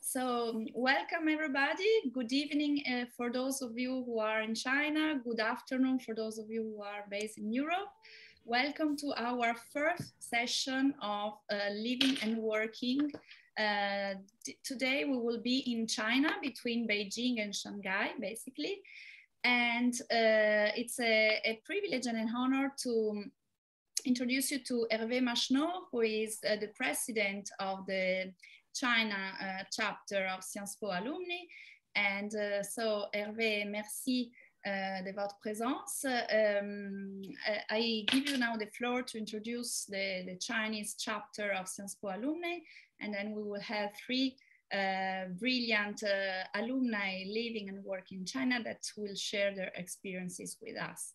so welcome everybody. Good evening uh, for those of you who are in China. Good afternoon for those of you who are based in Europe. Welcome to our first session of uh, living and working. Uh, today we will be in China between Beijing and Shanghai, basically. And uh, it's a, a, privilege and an honor to introduce you to Hervé Machenaud, who is uh, the president of the China uh, chapter of Sciences Po alumni. And uh, so, Hervé, merci uh, de votre présence. Um, I give you now the floor to introduce the, the Chinese chapter of Sciences Po alumni, and then we will have three uh, brilliant uh, alumni living and working in China that will share their experiences with us.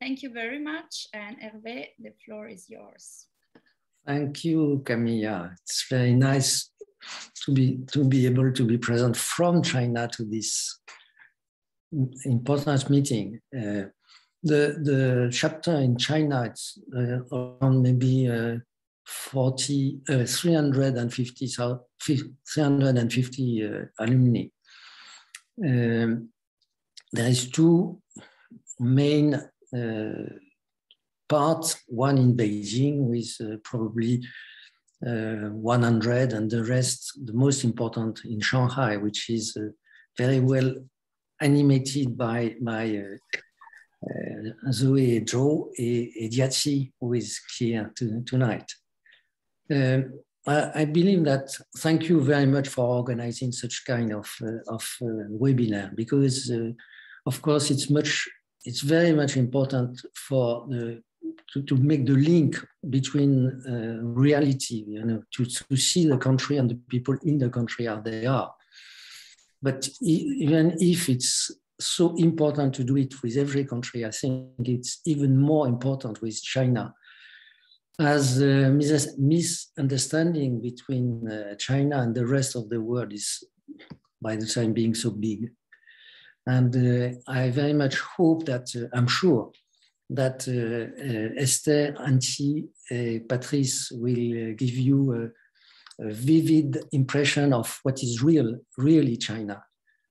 Thank you very much. And Hervé, the floor is yours. Thank you, Camilla. It's very nice to be to be able to be present from China to this important meeting. Uh, the the chapter in China it's uh, around maybe uh, 40 uh, 350 350 uh, alumni. Um, there is two main uh, parts, one in Beijing with probably uh, 100 and the rest, the most important in Shanghai, which is uh, very well animated by, by uh, uh Zoe Zhou and Jiaqi, who is here to, tonight. Um, I, believe that thank you very much for organizing such kind of, uh, of webinar because of course it's much it's very much important for the to, to make the link between uh, reality, you know, to, to see the country and the people in the country as they are. But even if it's so important to do it with every country, I think it's even more important with China. As a misunderstanding between uh, China and the rest of the world is by the time being so big. And uh, I very much hope that, uh, I'm sure that uh, uh, Esther, Anqi, and Patrice will uh, give you a, a, vivid impression of what is real, really China,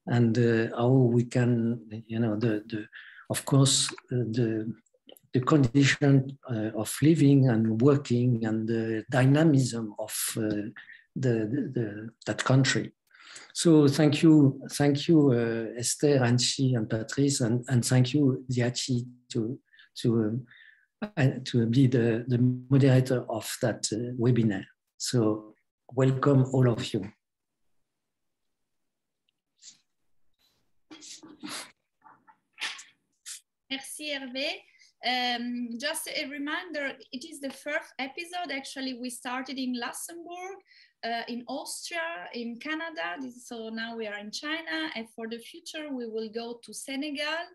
and how we can, you know, the, the of course, the the condition uh, of living and working and the dynamism of uh, the, the, the, that country. So thank you, thank you, uh, Esther, Anqi, and Patrice, and, and thank you, Jiaqi, to to, uh, to be the, the moderator of that uh, webinar. So welcome all of you. Merci Hervé. Um, just a reminder, it is the first episode. Actually, we started in Luxembourg, uh, in Austria, in Canada. So now we are in China. And for the future, we will go to Senegal,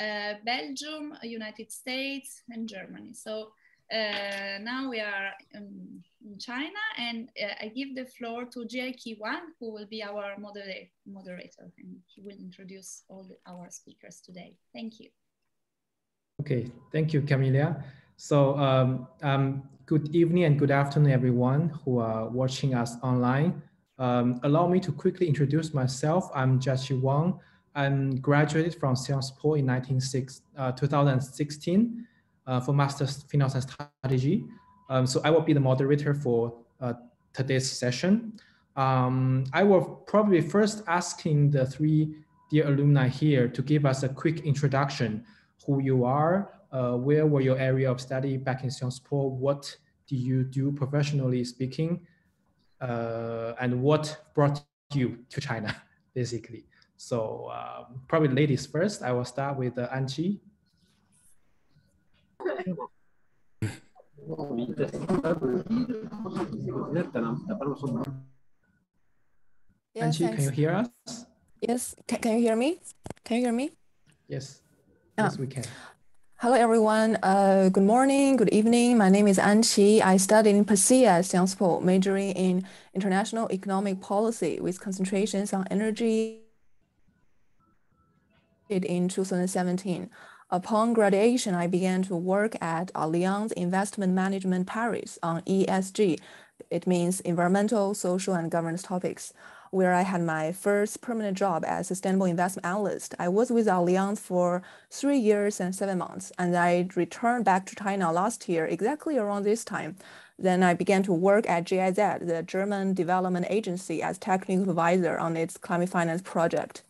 uh, Belgium, United States, and Germany. So uh, now we are um, in China, and uh, I give the floor to Jiaqi Wang, who will be our moderator, moderator, and he will introduce all the, our speakers today. Thank you. Okay, thank you, Camilla. So um, um, good evening and good afternoon, everyone who are watching us online. Um, allow me to quickly introduce myself. I'm Jiaqi Wang. I'm graduated from Sciences Po in 2016 uh, for Master's Finance and Strategy. Um, so I will be the moderator for uh, today's session. Um, I will probably first asking the three dear alumni here to give us a quick introduction, who you are, uh, where were your area of study back in Sciences Po, what do you do professionally speaking, uh, and what brought you to China, basically. So um, probably ladies first. I will start with uh, Anqi. Yes, Anqi, can you hear us? Yes, can, can you hear me? Can you hear me? Yes, ah. yes, we can. Hello, everyone. Uh, good morning, good evening. My name is Anqi. I studied in PSIA Sciences Po, majoring in international economic policy with concentrations on energy in 2017. Upon graduation, I began to work at Allianz Investment Management Paris on ESG, It means environmental, social, and governance topics, where I had my first permanent job as sustainable investment analyst. I was with Allianz for three years and seven months, and I returned back to China last year, exactly around this time. Then I began to work at GIZ, the German development agency, as technical advisor on its climate finance project.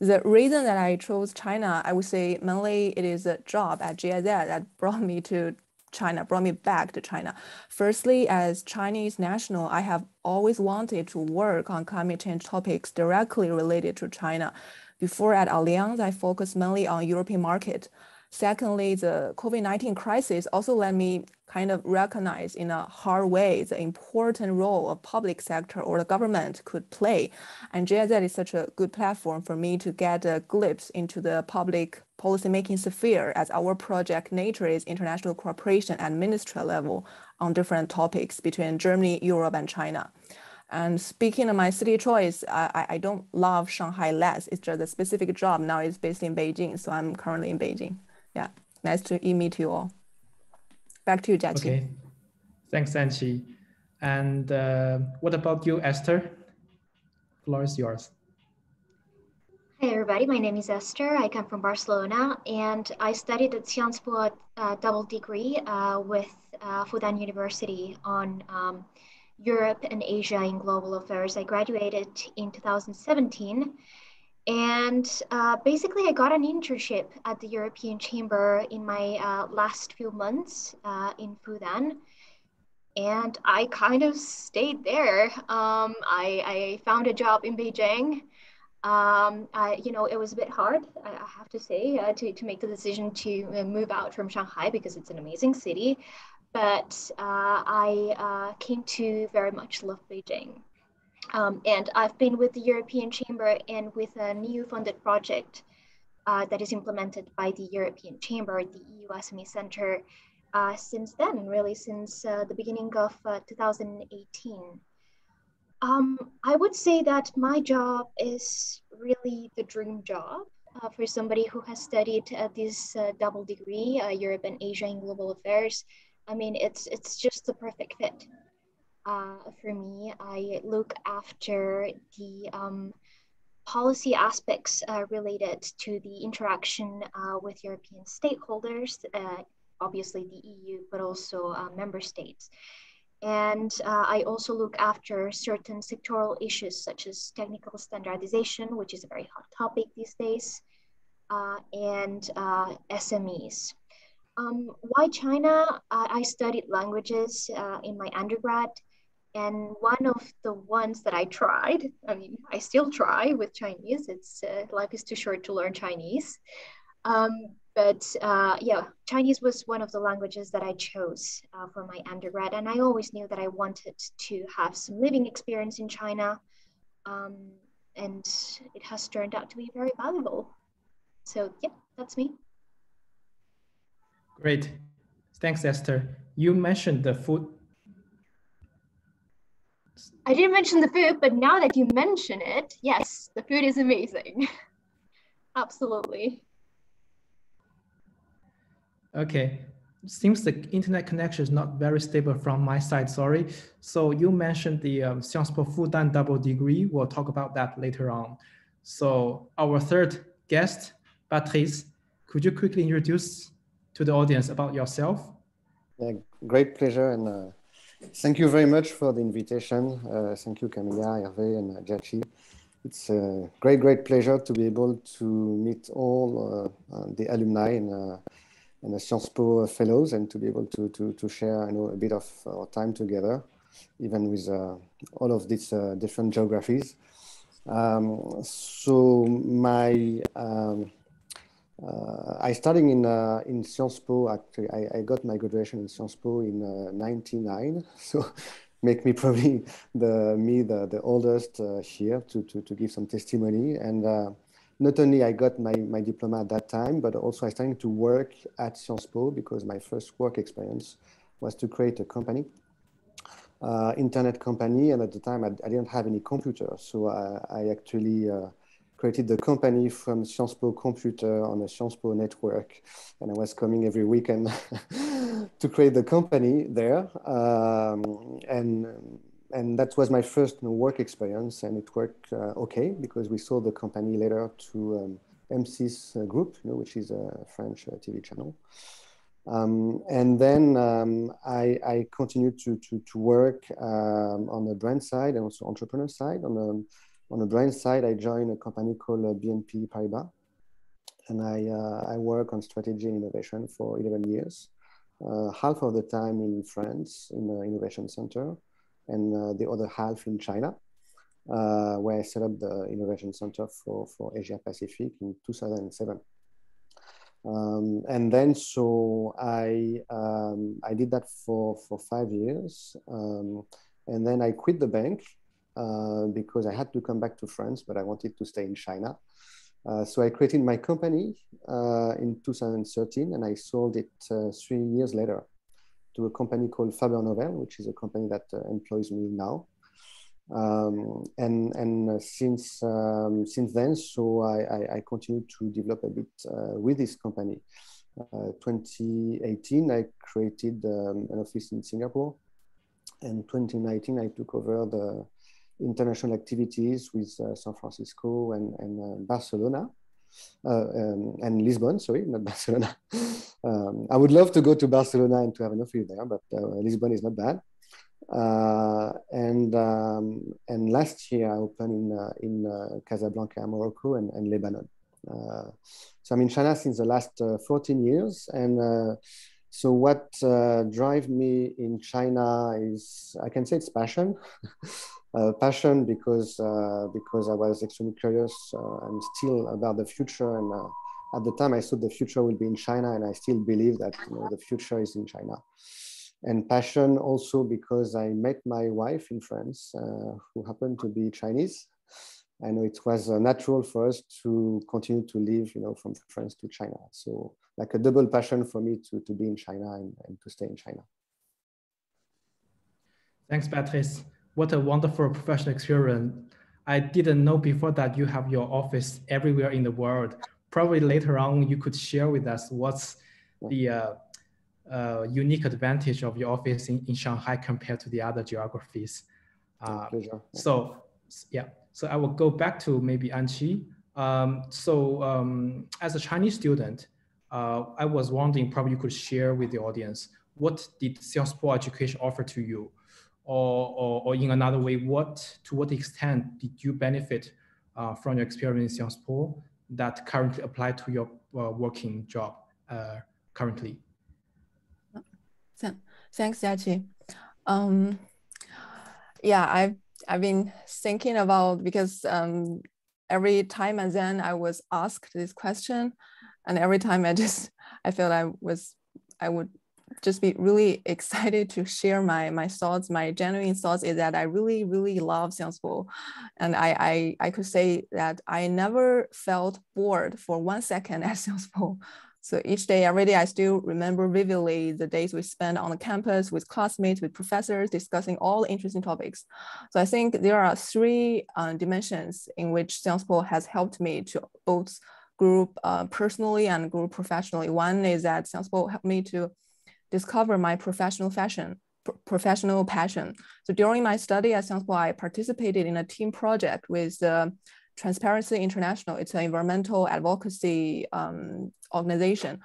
The reason that I chose China, I would say mainly it is a job at GIZ that brought me to China, brought me back to China. Firstly, as Chinese national, I have always wanted to work on climate change topics directly related to China. Before at Allianz, I focused mainly on European market. Secondly, the COVID-19 crisis also let me kind of recognize in a hard way the important role a public sector or the government could play. And GIZ is such a good platform for me to get a glimpse into the public policymaking sphere as our project nature is international cooperation at ministry level on different topics between Germany, Europe, and China. And speaking of my city choice, I, I don't love Shanghai less. It's just a specific job now is based in Beijing. So I'm currently in Beijing. Yeah, nice to meet you all. Back to you, Jiaqi. Okay, thanks, Anqi. And uh, what about you, Esther? Floor is yours. Hey everybody, my name is Esther. I come from Barcelona and I studied at Sciences Po uh, double degree uh, with uh, Fudan University on um, Europe and Asia in global affairs. I graduated in 2017 and uh, basically, I got an internship at the European Chamber in my uh, last few months uh, in Fudan. And I kind of stayed there. Um, I, I, found a job in Beijing. Um, I, you know, it was a bit hard, I have to say, uh, to, to make the decision to uh, move out from Shanghai because it's an amazing city. But uh, I came to very much love Beijing. Um, and I've been with the European Chamber and with a new funded project uh, that is implemented by the European Chamber, the EU SME Center, uh, since then, really since uh, the beginning of uh, 2018. Um, I would say that my job is really the dream job uh, for somebody who has studied this uh, double degree, Europe and Asia in global affairs. I mean, it's, it's just the perfect fit uh, for me. I look after the um, policy aspects uh, related to the interaction uh, with European stakeholders, uh, obviously the EU, but also uh, member states. And uh, I also look after certain sectoral issues such as technical standardization, which is a very hot topic these days, and SMEs. Um, why China? I studied languages in my undergrad and one of the ones that I tried, I mean, I still try with Chinese. It's uh, life is too short to learn Chinese. Um, but uh, yeah, Chinese was one of the languages that I chose uh, for my undergrad, and I always knew that I wanted to have some living experience in China, um, and it has turned out to be very valuable. So yeah, that's me. Great, thanks, Esther. You mentioned the food I didn't mention the food, but now that you mention it, yes, the food is amazing. Absolutely. Okay. Seems the internet connection is not very stable from my side, sorry. So you mentioned the um, Sciences Po Fudan double degree. We'll talk about that later on. So our third guest, Patrice, could you quickly introduce to the audience about yourself? Yeah, great pleasure and uh, Thank you very much for the invitation. Uh, thank you, Camilla, Hervé, and uh, Jiaqi. It's a great, great pleasure to be able to meet all uh, uh the alumni and, uh, and the Sciences Po fellows and to be able to, to, to share you know, a bit of our time together, even with uh, all of these different geographies. Um, so my um, I started in uh, in Sciences Po. Actually, I, I, got my graduation in Sciences Po in uh, '99. So, make me probably the me the the oldest uh, here to, to to give some testimony. And uh, not only I got my my diploma at that time, but also I started to work at Sciences Po because my first work experience was to create a company. Uh, internet company and at the time I, I, didn't have any computer so I actually created the company from Sciences Po computer on a Sciences Po network. And I was coming every weekend to create the company there. Um, and, and that was my first work experience and it worked uh, okay because we sold the company later to um, M6 Group, you know, which is a French uh, TV channel. Um, and then um, I, I, continued to, to, to work um, on the brand side and also entrepreneur side. On the, on the brand side, I joined a company called uh, BNP Paribas. And I, uh, I work on strategy and innovation for 11 years, uh, half of the time in France in the innovation center and uh, the other half in China. Uh, where I set up the innovation center for, for Asia Pacific in 2007. Um, and then so I um, I did that for for five years, um, and then I quit the bank uh, because I had to come back to France, but I wanted to stay in China. Uh, so I created my company uh, in 2013, and I sold it uh, three years later to a company called Fabernovel, which is a company that uh, employs me now. Um, and and since um, since then, so I, I, I continue to develop a bit with this company. Uh, 2018, I created um, an office in Singapore, and 2019, I took over the international activities with uh, San Francisco and, and uh, Barcelona. Uh, um, and Lisbon, sorry, not Barcelona. Um, I would love to go to Barcelona and to have an office there, but Lisbon is not bad. Uh, and um, and last year I opened in uh, in uh, Casablanca, Morocco, and, and Lebanon. So I'm in China since the last uh, 14 years, and so what uh, drives me in China is I can say it's passion. Uh, passion because uh, because I was extremely curious and still about the future and at the time I thought the future will be in China and I still believe that you know, the future is in China and passion also because I met my wife in France, uh, who happened to be Chinese. And it was uh, natural for us to continue to live, you know, from France to China. So like a double passion for me to, to be in China and, and to stay in China. Thanks, Patrice. What a wonderful professional experience. I didn't know before that you have your office everywhere in the world. Probably later on, you could share with us what's the uh, uh, unique advantage of your office in, in Shanghai compared to the other geographies. Uh, so yeah, so I will go back to maybe Anqi. Um, so um, as a Chinese student, uh, I was wondering probably you could share with the audience, what did Sciences Po education offer to you? Or, or, or, in another way, what to what extent did you benefit uh, from your experience in Sciences Po that currently apply to your uh, working job uh, currently? Thanks, Jiaqi. Um, yeah, I've I've been thinking about because um, every time and then I was asked this question, and every time I just I felt I was I would just be really excited to share my my thoughts. My genuine thoughts is that I really really love Po, and I, I I could say that I never felt bored for one second at Po. So each day, every day, I still remember vividly the days we spent on the campus with classmates, with professors, discussing all interesting topics. So I think there are three uh, dimensions in which Po has helped me to both group uh, personally and group professionally. One is that Sciences helped me to discover my professional fashion, professional passion. So during my study at Sciences I participated in a team project with the Transparency International. It's an environmental advocacy um, organization.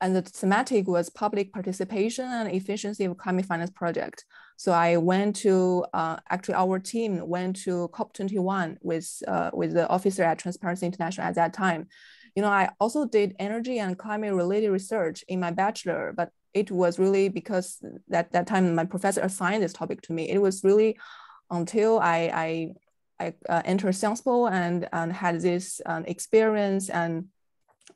And the thematic was public participation and efficiency of climate finance project. So I went to, uh, actually our team went to COP21 with, uh, with the officer at Transparency International at that time. You know, I also did energy and climate related research in my bachelor, but it was really because that, that time my professor assigned this topic to me. It was really until I, I I uh, entered Sciences Po and, and had this um, experience and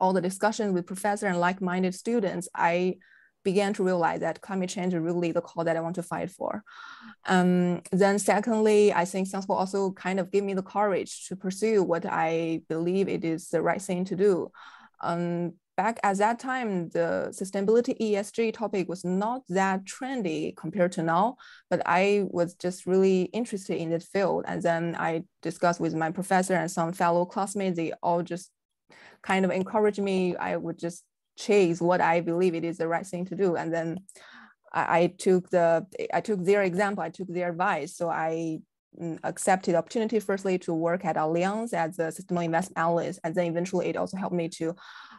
all the discussion with professor and like-minded students, I began to realize that climate change is really the cause that I want to fight for. Um, then secondly, I think Sciences also kind of gave me the courage to pursue what I believe it is the right thing to do. Um, back at that time, the sustainability ESG topic was not that trendy compared to now, but I was just really interested in that field. And then I discussed with my professor and some fellow classmates, they all just kind of encouraged me. I would just chase what I believe it is the right thing to do. And then I, I took the, I took their example, I took their advice. So I mm, accepted opportunity firstly to work at Allianz as a system investment analyst. And then eventually it also helped me to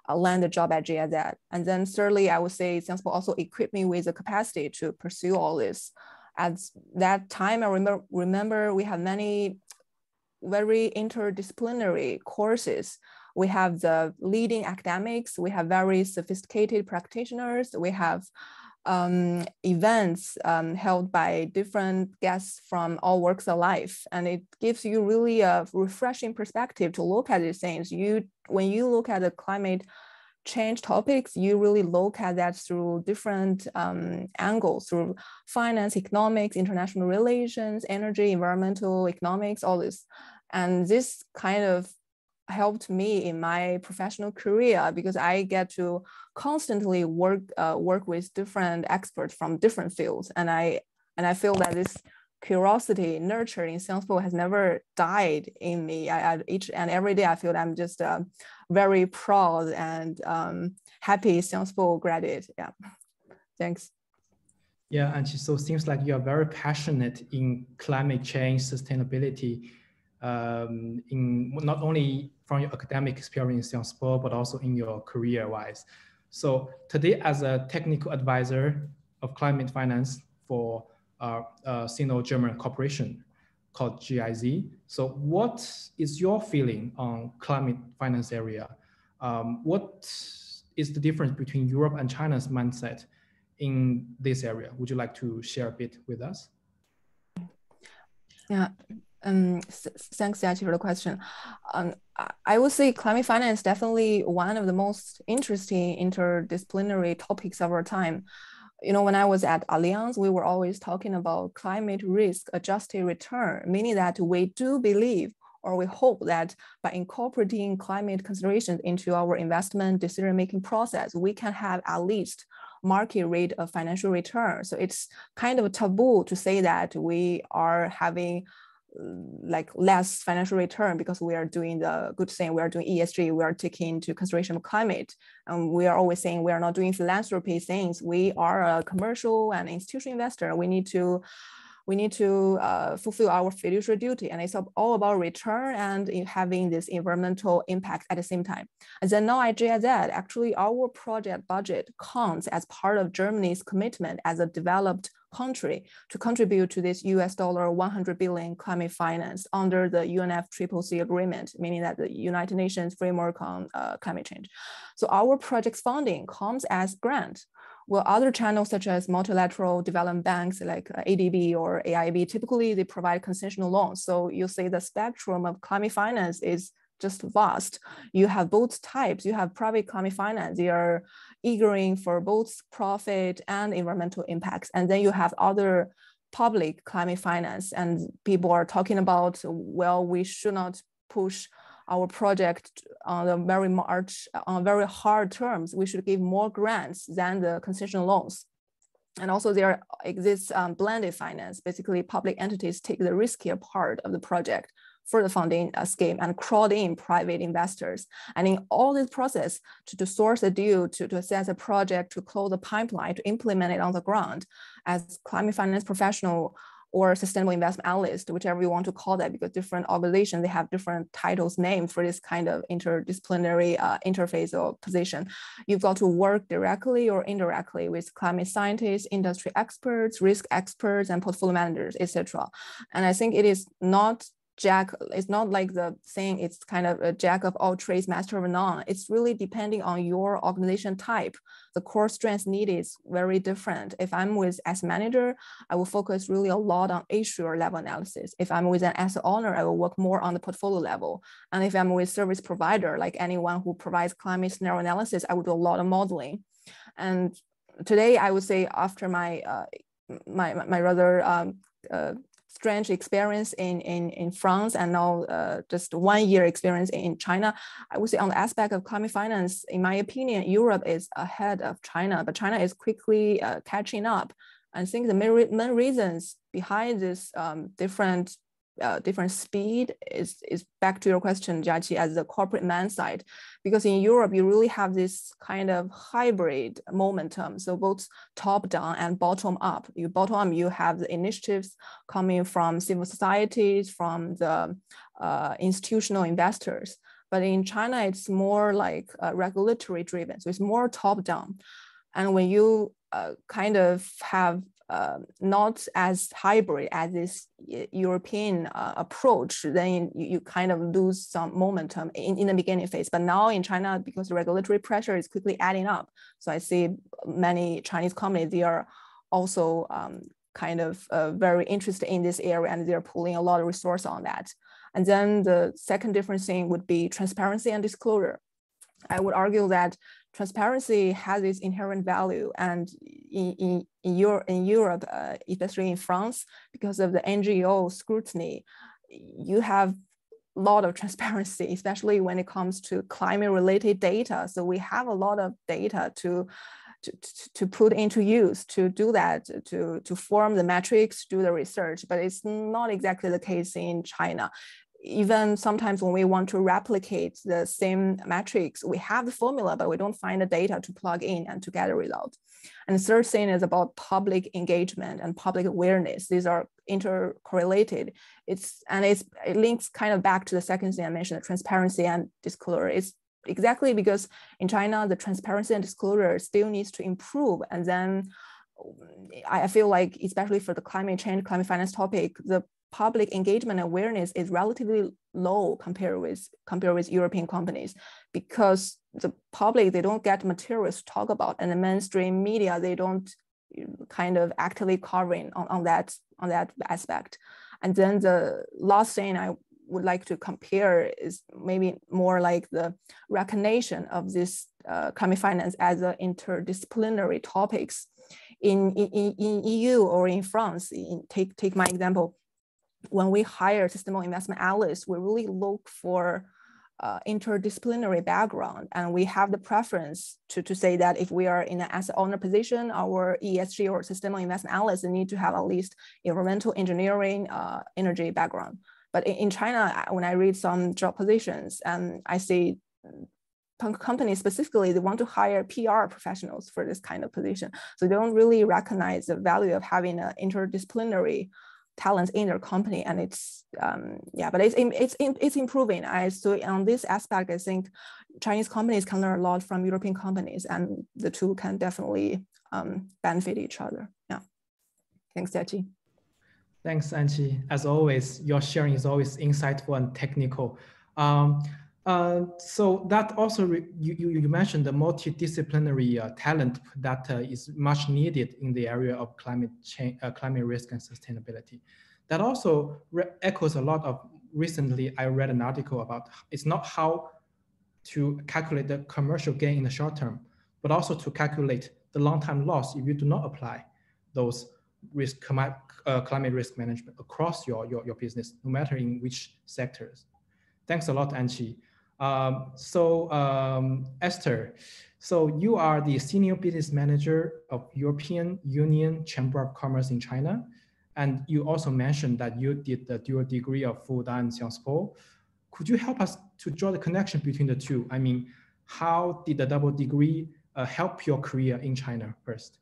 uh, land a job at GIZ. And then thirdly, I would say Sciences also equipped me with the capacity to pursue all this. At that time, I remember, remember we had many very interdisciplinary courses. We have the leading academics, we have very sophisticated practitioners, we have um, events um, held by different guests from all walks of life. And it gives you really a refreshing perspective to look at these things. You, when you look at the climate change topics, you really look at that through different um, angles, through finance, economics, international relations, energy, environmental economics, all this. And this kind of helped me in my professional career because I get to constantly work uh, work with different experts from different fields, and I and I feel that this curiosity nurtured in Sciences has never died in me. I, I, each and every day I feel I'm just uh, very proud and um, happy Sciences graduate. Yeah, thanks. Yeah, and so it seems like you are very passionate in climate change, sustainability, um, in not only from your academic experience in sport, but also in your career wise. So today as a technical advisor of climate finance for uh, a Sino-German corporation called GIZ. So what is your feeling on climate finance area? Um, what is the difference between Europe and China's mindset in this area? Would you like to share a bit with us? Yeah, um, thanks, Jiaqi, for the question. Um, I would say climate finance is definitely one of the most interesting interdisciplinary topics of our time. You know, when I was at Allianz, we were always talking about climate risk adjusted return, meaning that we do believe or we hope that by incorporating climate considerations into our investment decision-making process, we can have at least market rate of financial return. So it's kind of taboo to say that we are having like less financial return because we are doing the good thing. We are doing ESG. We are taking into consideration of climate. And we are always saying we are not doing philanthropy things. We are a commercial and institutional investor. We need to we need to uh, fulfill our fiduciary duty. And it's all about return and having this environmental impact at the same time. And then now at GIZ, actually our project budget counts as part of Germany's commitment as a developed country to contribute to this US dollar 100 billion climate finance under the UNFCCC agreement, meaning that the United Nations framework on uh, climate change. So our project's funding comes as grant well, other channels such as multilateral development banks like uh, ADB or AIB, typically they provide concessional loans. So you see the spectrum of climate finance is just vast. You have both types. You have private climate finance. They are eagering for both profit and environmental impacts. And then you have other public climate finance and people are talking about, well, we should not push our project on the very much on very hard terms, we should give more grants than the concession loans. And also there exists um, blended finance. Basically, public entities take the riskier part of the project for the funding uh, scheme and crowd in private investors. And in all this process, to, to source a deal, to, to assess a project, to close the pipeline, to implement it on the ground, as climate finance professional, or sustainable investment analyst, whichever you want to call that, because different organizations, they have different titles named for this kind of interdisciplinary uh, interface or position. You've got to work directly or indirectly with climate scientists, industry experts, risk experts, and portfolio managers, etc. And I think it is not jack it's not like the thing it's kind of a jack of all trades master of none. It's really depending on your organization type. The core strengths needed is very different. If i'm with as manager i will focus really a lot on issuer level analysis. If i'm with an asset owner i will work more on the portfolio level. And if i'm with service provider like anyone who provides climate scenario analysis i would do a lot of modeling. And today i would say after my uh, my my rather um, uh, strange experience in, in, in France and now uh, just one year experience in China, I would say on the aspect of climate finance, in my opinion, Europe is ahead of China, but China is quickly uh, catching up. I think the main, main reasons behind this um, different uh, different speed is, is back to your question, Jiaqi, as the corporate man side, because in Europe, you really have this kind of hybrid momentum. So both top down and bottom up. You bottom up, you have the initiatives coming from civil societies, from the uh, institutional investors. But in China, it's more like uh, regulatory driven. So it's more top down. And when you uh, kind of have uh, not as hybrid as this European uh, approach, then you, you kind of lose some momentum in, in the beginning phase. But now in China, because the regulatory pressure is quickly adding up, so I see many Chinese companies, they are also um, kind of uh, very interested in this area and they're pulling a lot of resource on that. And then the second different thing would be transparency and disclosure. I would argue that transparency has its inherent value. And in, in, in, Euro, in Europe, uh, especially in France, because of the NGO scrutiny, you have a lot of transparency, especially when it comes to climate related data. So we have a lot of data to, to, to put into use to do that, to, to form the metrics, do the research, but it's not exactly the case in China even sometimes when we want to replicate the same metrics, we have the formula, but we don't find the data to plug in and to get a result. And the third thing is about public engagement and public awareness. These are intercorrelated. It's and it's it links kind of back to the second thing I mentioned, transparency and disclosure. It's exactly because in China, the transparency and disclosure still needs to improve. And then I feel like, especially for the climate change, climate finance topic, the public engagement awareness is relatively low compared with compared with European companies because the public they don't get materials to talk about and the mainstream media they don't kind of actively covering on, on that on that aspect. And then the last thing I would like to compare is maybe more like the recognition of this uh, climate finance as an interdisciplinary topics in, in, in EU or in France. In, take, take my example, when we hire sustainable investment analysts, we really look for uh, interdisciplinary background. And we have the preference to, to say that if we are in an asset owner position, our ESG or sustainable investment analysts need to have at least environmental engineering, uh, energy background. But in, in China, when I read some job positions and I see companies specifically, they want to hire PR professionals for this kind of position. So they don't really recognize the value of having an interdisciplinary talents in their company and it's um, yeah but it's it's it's improving. I so on this aspect i think chinese companies can learn a lot from european companies and the two can definitely um, benefit each other. Yeah. Thanks Jiaqi. thanks anqi as always your sharing is always insightful and technical. Um, uh, so that also you, you, you mentioned the multidisciplinary uh, talent that uh, is much needed in the area of climate change, uh, climate risk and sustainability. That also echoes a lot of recently I read an article about it's not how to calculate the commercial gain in the short term, but also to calculate the long-term loss if you do not apply those risk uh, climate risk management across your, your, your business, no matter in which sectors. Thanks a lot, Anqi. Um, so um, Esther, so you are the senior business manager of European Union Chamber of Commerce in China. And you also mentioned that you did the dual degree of Fudan Sciences Po. Could you help us to draw the connection between the two? I mean, how did the double degree uh, help your career in China first?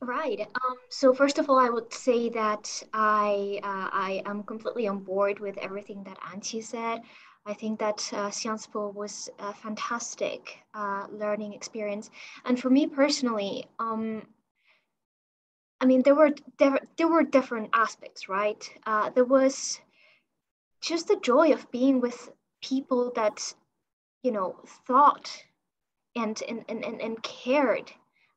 Right. Um, so first of all, I would say that I uh, I am completely on board with everything that Anqi said. I think that uh, Sciences Po was a fantastic uh, learning experience. And for me personally, um, I mean, there were there, there were different aspects, right? Uh, there was just the joy of being with people that, you know, thought and and, and, and cared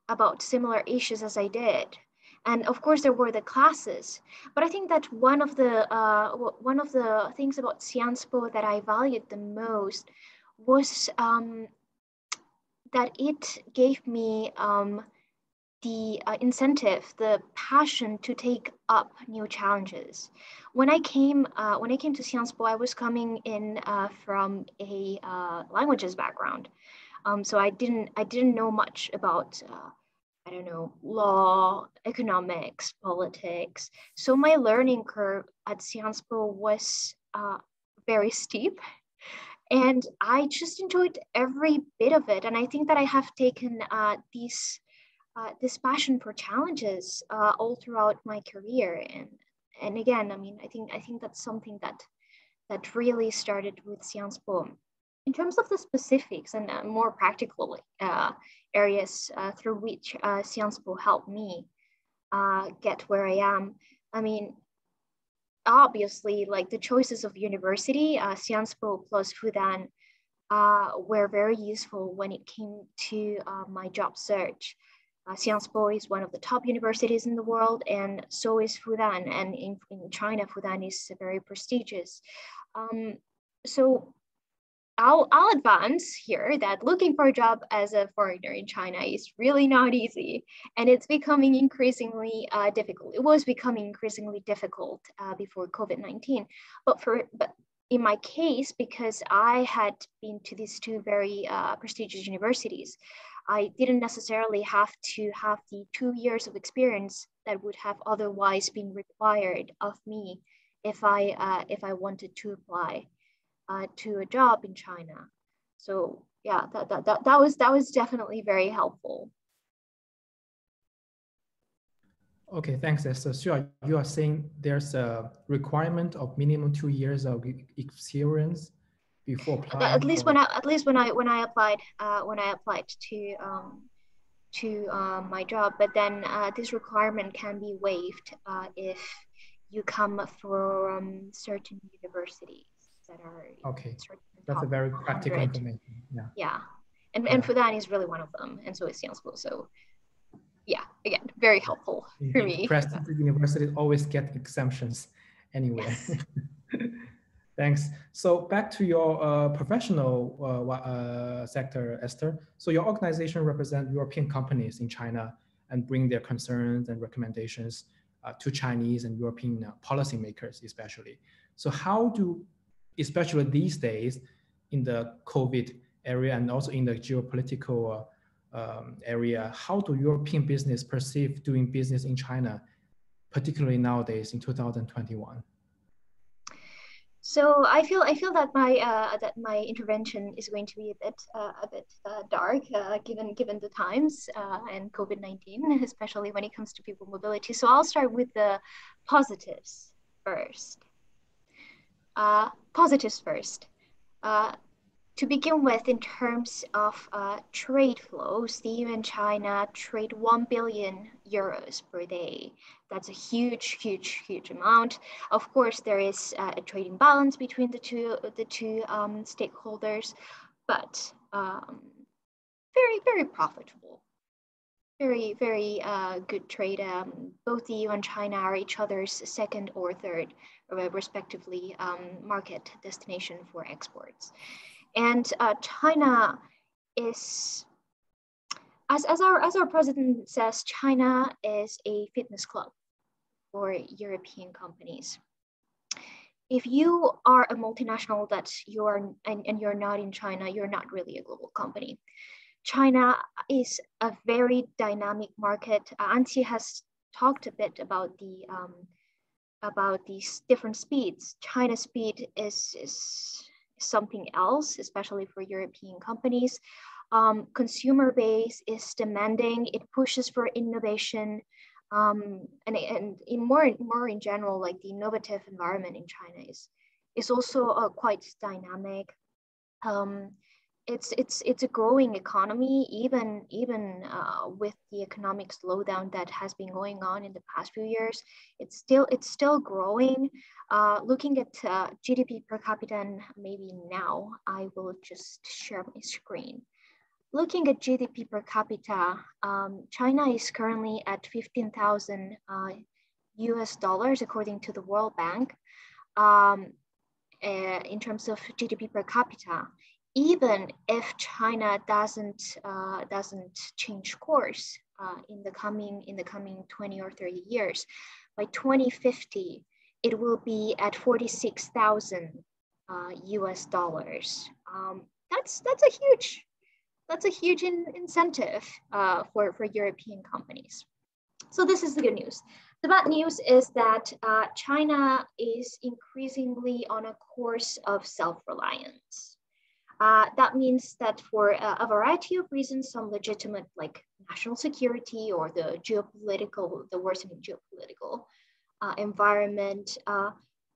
about similar issues as I did and of course there were the classes but i think that one of the uh, one of the things about Sciences Po that i valued the most was um, that it gave me um, the uh, incentive, the passion to take up new challenges. When I came, uh, when I came to Sciences Po, I was coming in uh, from a uh, languages background, um, so I didn't, I didn't know much about, uh, I don't know, law, economics, politics. So my learning curve at Sciences Po was uh, very steep, and I just enjoyed every bit of it. And I think that I have taken these uh, this passion for challenges uh, all throughout my career. And and again, I mean, I think I think that's something that that really started with Sciences Po. In terms of the specifics and uh, more practical uh, areas uh, through which uh, Sciences Po helped me get where I am, I mean, obviously, like the choices of university, uh, Sciences Po plus Fudan uh, were very useful when it came to uh, my job search. Uh, Sciences Po is one of the top universities in the world, and so is Fudan. And in, in China, Fudan is very prestigious. Um, so I'll, I'll advance here that looking for a job as a foreigner in China is really not easy, and it's becoming increasingly uh, difficult. It was becoming increasingly difficult uh, before COVID-19, but for but in my case, because I had been to these two very uh, prestigious universities, I didn't necessarily have to have the two years of experience that would have otherwise been required of me if I uh, if I wanted to apply uh, to a job in China. So yeah, that, that, that, that was that was definitely very helpful. Okay, thanks, Esther. So you are saying there's a requirement of minimum two years of experience before applying? At least when I at least when I when I applied uh, when I applied to um, to uh, my job, but then uh, this requirement can be waived uh, if you come from certain universities that are okay. That's a very practical 100. information. Yeah. Yeah, and yeah. and Fudan is really one of them, and so is Sciences Po. So yeah, again, very helpful for me. Prestigious universities always get exemptions anyway. Yes. Thanks. So back to your uh, professional uh, uh, sector, Esther. So your organization represents European companies in China and bring their concerns and recommendations uh, to Chinese and European uh, policymakers, especially. So how do, especially these days, in the COVID area and also in the geopolitical um, area, how do European business perceive doing business in China, particularly nowadays in 2021? So I feel I feel that my uh, that my intervention is going to be a bit uh, a bit uh, dark uh, given given the times uh, and COVID nineteen, especially when it comes to people mobility. So I'll start with the positives first. Uh, positives first. to begin with, in terms of trade flows, the EU and China trade one billion euros per day that's a huge, huge, huge amount. Of course, there is uh, a trading balance between the two the two um, stakeholders, but um, very, very profitable. Very, very uh, good trade. Um, both the EU and China are each other's second or third, uh, respectively, um, market destination for exports. And uh, China is as, as our as our president says, China is a fitness club for European companies. If you are a multinational that you are and, and you're not in China, you're not really a global company. China is a very dynamic market. Uh, has talked a bit about the um, about these different speeds. China speed is, is something else, especially for European companies. Um, consumer base is demanding, it pushes for innovation um, and, and in more more in general, like the innovative environment in China is is also uh, quite dynamic. Um, it's it's it's a growing economy, even even uh, with the economic slowdown that has been going on in the past few years. It's still it's still growing. Uh, looking at uh, GDP per capita, and maybe now I will just share my screen. Looking at GDP per capita, um, China is currently at 15,000 uh, US dollars according to the World Bank um, uh, in terms of GDP per capita. Even if China doesn't, uh, doesn't change course uh, in the coming in the coming 20 or 30 years. By 2050, it will be at 46,000 uh, US dollars. Um, that's that's a huge that's a huge in, incentive uh, for for European companies. So this is the good news. The bad news is that uh, China is increasingly on a course of self-reliance. Uh, that means that for a, a, variety of reasons, some legitimate like national security or the geopolitical, the worsening geopolitical uh, environment, uh,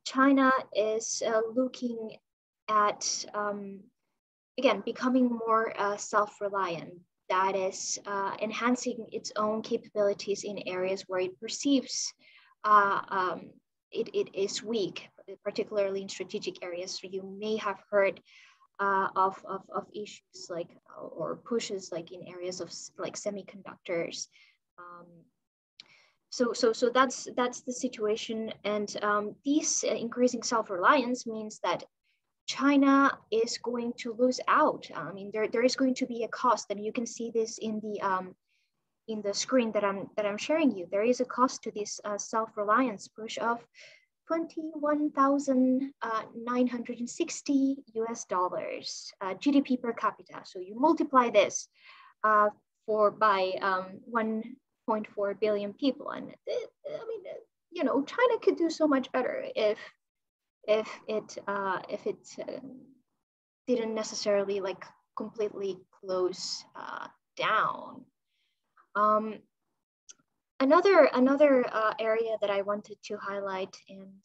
China is uh, looking at, um, again, becoming more uh, self-reliant. That is enhancing its own capabilities in areas where it perceives um, it, it is weak, particularly in strategic areas. So you may have heard uh, of, of, of issues like or pushes like in areas of like semiconductors. Um, so so so that's that's the situation, and um, this increasing self-reliance means that China is going to lose out. I mean, there, there is going to be a cost, and you can see this in the um, in the screen that I'm that I'm sharing you. There is a cost to this uh, self-reliance push of 21,960 US dollars uh, GDP per capita. So you multiply this uh, for by um, 1.4 billion people, and it, I mean, you know, China could do so much better if if it uh, if it didn't necessarily like completely close uh, down. Um, Another, another uh, area that I wanted to highlight and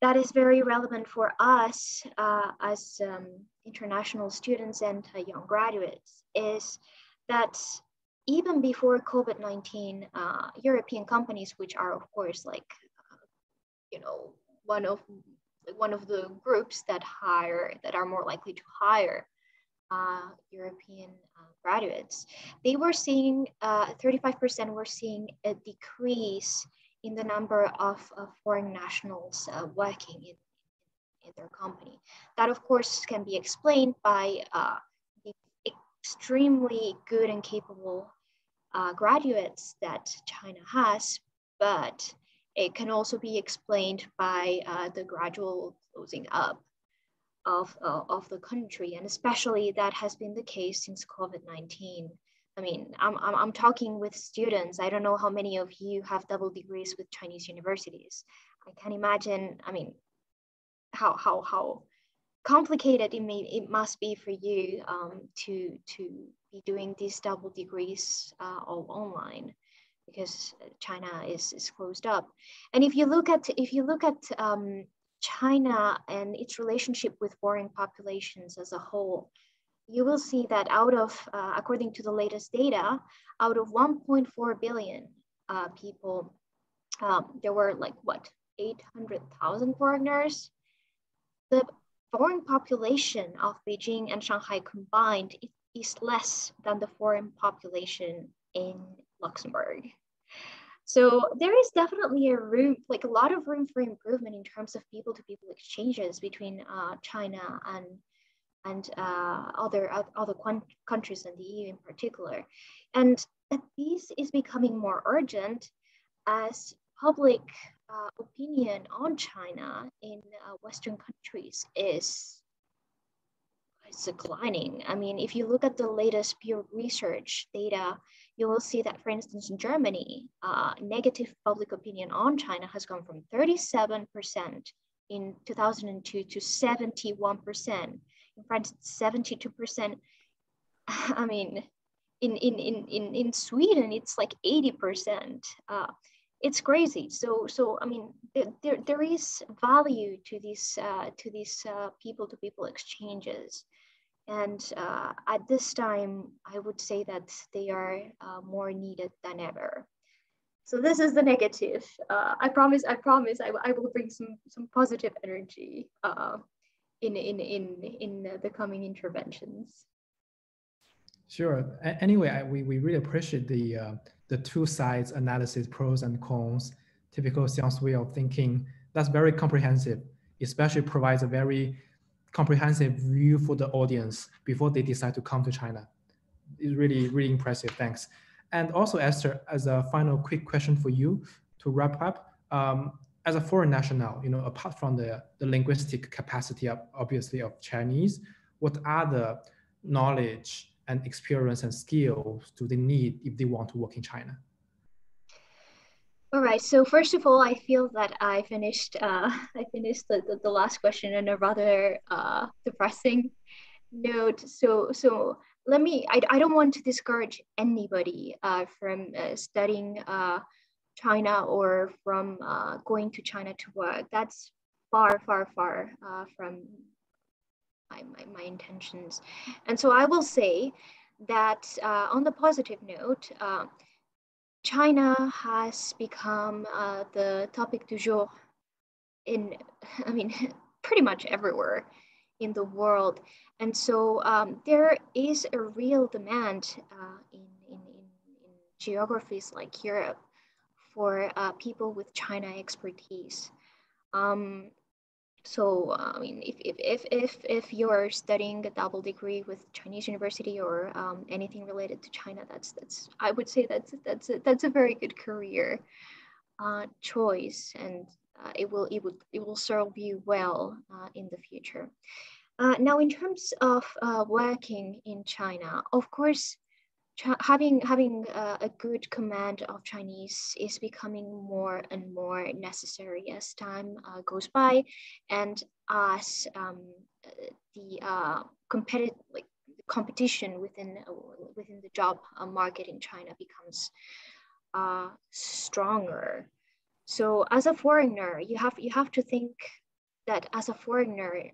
that is very relevant for us uh, as um, international students and uh, young graduates is that even before COVID-19, uh, European companies, which are of course like, you know, one of one of the groups that hire that are more likely to hire uh, European graduates, they were seeing 35% uh, were seeing a decrease in the number of, foreign nationals uh, working in, in their company. That of course can be explained by uh, the extremely good and capable graduates that China has, but it can also be explained by the gradual closing up of, uh, of the country. And especially that has been the case since COVID-19. I mean, I'm, I'm, I'm talking with students. I don't know how many of you have double degrees with Chinese universities. I can imagine, I mean, how, how, how complicated it, may, it must be for you um, to, to be doing these double degrees uh, all online because China is, is closed up. And if you look at, if you look at um, China and its relationship with foreign populations as a whole, you will see that out of, uh, according to the latest data, out of 1.4 billion uh, people, um, there were like what, 800,000 foreigners. The foreign population of Beijing and Shanghai combined is less than the foreign population in Luxembourg. So there is definitely a room, like a lot of room for improvement in terms of people-to-people exchanges between uh, China and and uh, other other countries and the EU in particular, and this is becoming more urgent as public uh, opinion on China in uh, Western countries is is declining. I mean, if you look at the latest Pew Research data you will see that, for instance, in Germany, uh, negative public opinion on China has gone from 37% in 2002 to 71%. In France, 72%. I mean, in, in, in, in, in Sweden, it's like 80%. Uh, it's crazy. So, so I mean, there, there, there is value to these, uh, to these uh, people-to-people exchanges. And uh, at this time, I would say that they are uh, more needed than ever. So this is the negative. Uh, I promise, I promise I, I will bring some, some positive energy uh, in, in, in, in the coming interventions. Sure. Anyway, I, we, we really appreciate the, uh, the two sides analysis, pros and cons, typical Xiang's way of thinking. That's very comprehensive, especially provides a very comprehensive view for the audience before they decide to come to China. It's really, really impressive. Thanks. and also Ester, as a final quick question for you to wrap up, um, as a foreign national, you know, apart from the, the linguistic capacity of obviously of Chinese, what other knowledge and experience and skills do they need if they want to work in China? All right. So first of all, I feel that I finished uh, I finished the, the, the, last question in a rather uh, depressing note. So so let me. I, I don't want to discourage anybody uh, from uh, studying uh, China or from uh, going to China to work. That's far far far from my, my, my intentions. And so I will say that on the positive note. China has become uh, the topic du jour in, I mean, pretty much everywhere in the world. And so um, there is a real demand uh, in, in, in, geographies like Europe for uh, people with China expertise. Um, so I mean, if, if, if, if, if you're studying a double degree with Chinese university or um, anything related to China, that's that's I would say that's that's a, that's a very good career uh, choice, and uh, it will it will it will serve you well uh, in the future. Uh, now, in terms of uh, working in China, of course, having having uh, a good command of Chinese is becoming more and more necessary as time uh, goes by, and as um, the uh, competitive like competition within uh, within the job uh, market in China becomes uh, stronger. So as a foreigner, you have you have to think that as a foreigner,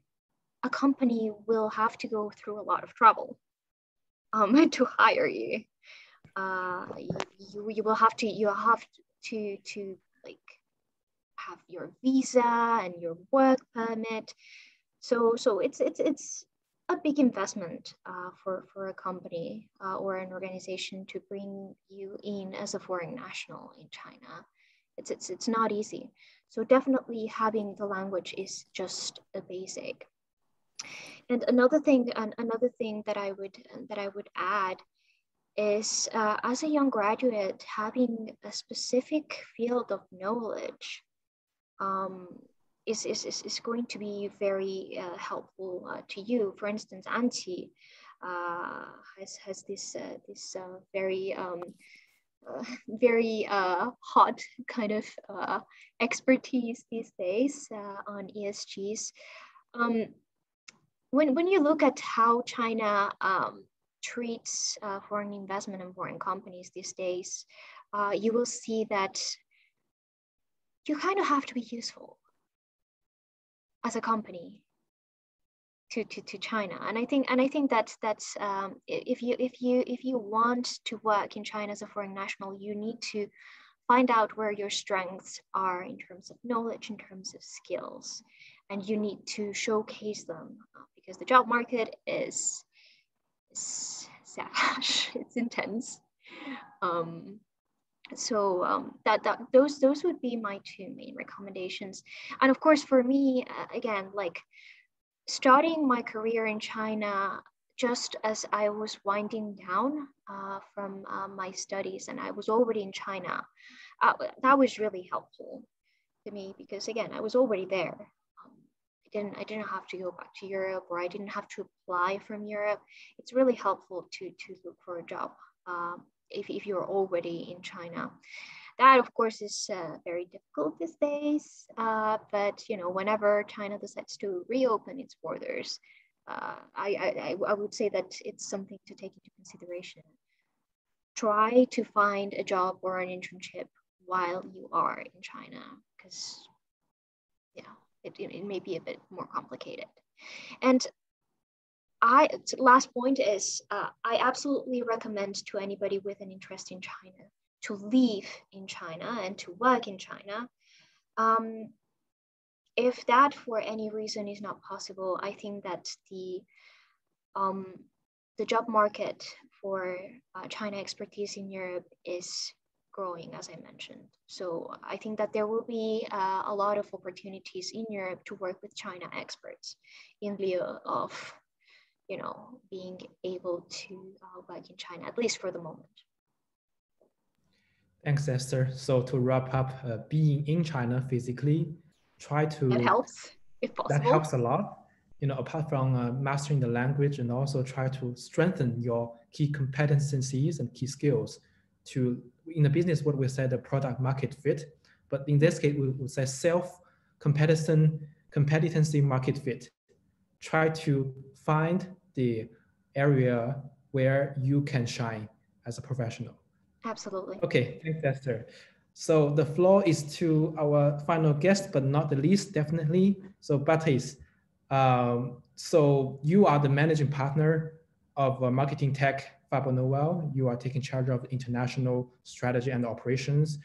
a company will have to go through a lot of trouble um, to hire you. Uh, you, you will have to you have to to like have your visa and your work permit. So so it's it's it's a big investment uh, for for a company uh, or an organization to bring you in as a foreign national in China. It's it's it's not easy. So definitely having the language is just a basic. And another thing, and another thing that I would that I would add is uh, as a young graduate, having a specific field of knowledge um, is, is, is, going to be very uh, helpful uh, to you. For instance, Anqi uh, has, has this, uh, this uh, very um, very hot kind of expertise these days on ESGs. Um, when, when you look at how China um, treats uh, foreign investment and foreign companies these days, uh, you will see that you kind of have to be useful as a company to, to, to China. And I think and I think that that's um, if you if you if you want to work in China as a foreign national, you need to find out where your strengths are in terms of knowledge, in terms of skills, and you need to showcase them because the job market is, is savage, it's intense. Um, so um, that, that those those would be my two main recommendations. And of course, for me, uh, again, like starting my career in China just as I was winding down uh, from uh, my studies and I was already in China, uh, that was really helpful to me because again, I was already there. Didn't I didn't have to go back to Europe or I didn't have to apply from Europe. It's really helpful to to look for a job um, if if you're already in China. That of course is uh, very difficult these days, uh, but you know whenever China decides to reopen its borders, uh, I, I I would say that it's something to take into consideration. Try to find a job or an internship while you are in China, because yeah it, it may be a bit more complicated. And I last point is uh, I absolutely recommend to anybody with an interest in China to live in China and to work in China. Um, if that for any reason is not possible, I think that the um, the job market for uh, China expertise in Europe is growing, as I mentioned. So I think that there will be uh, a lot of opportunities in Europe to work with China experts in lieu of, you know, being able to uh, work in China, at least for the moment. Thanks, Ester. So to wrap up, uh, being in China physically, try to that helps if possible. That helps a lot. You know, apart from uh, mastering the language, and also try to strengthen your key competencies and key skills. To in the business, what we say the product market fit, but in this case, we would say self competency competency market fit. Try to find the area where you can shine as a professional. Absolutely. Okay, thanks, Ester. So the floor is to our final guest, but not the least, definitely. So Patrice, um, so you are the managing partner of uh, marketing tech Fabernovel. You are taking charge of international strategy and operations.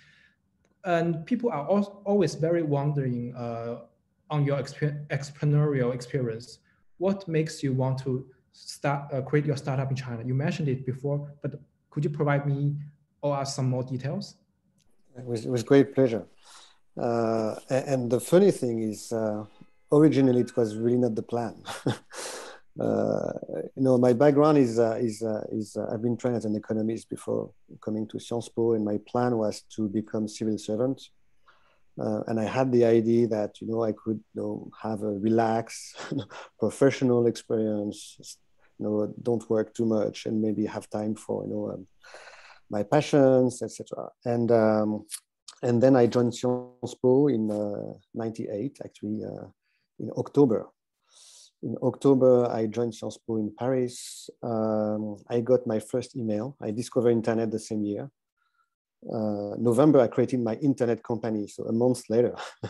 And people are always very wondering uh, on your entrepreneurial experience. What makes you want to start uh, create your startup in China? You mentioned it before, but could you provide me or us some more details? It was, it was great pleasure. Uh, and the funny thing is, uh, originally it was really not the plan. uh, you know, my background is uh, is uh, is I've been trained as an economist before coming to Sciences Po, and my plan was to become civil servant. and I had the idea that you know I could you know have a relaxed professional experience, you know, don't work too much, and maybe have time for you know. Um, my passions, etc. And um, and then I joined Sciences Po in '98, uh, actually uh, in October. In October, I joined Sciences Po in Paris. Um, I got my first email. I discovered internet the same year. Uh, November, I created my internet company. So a month later,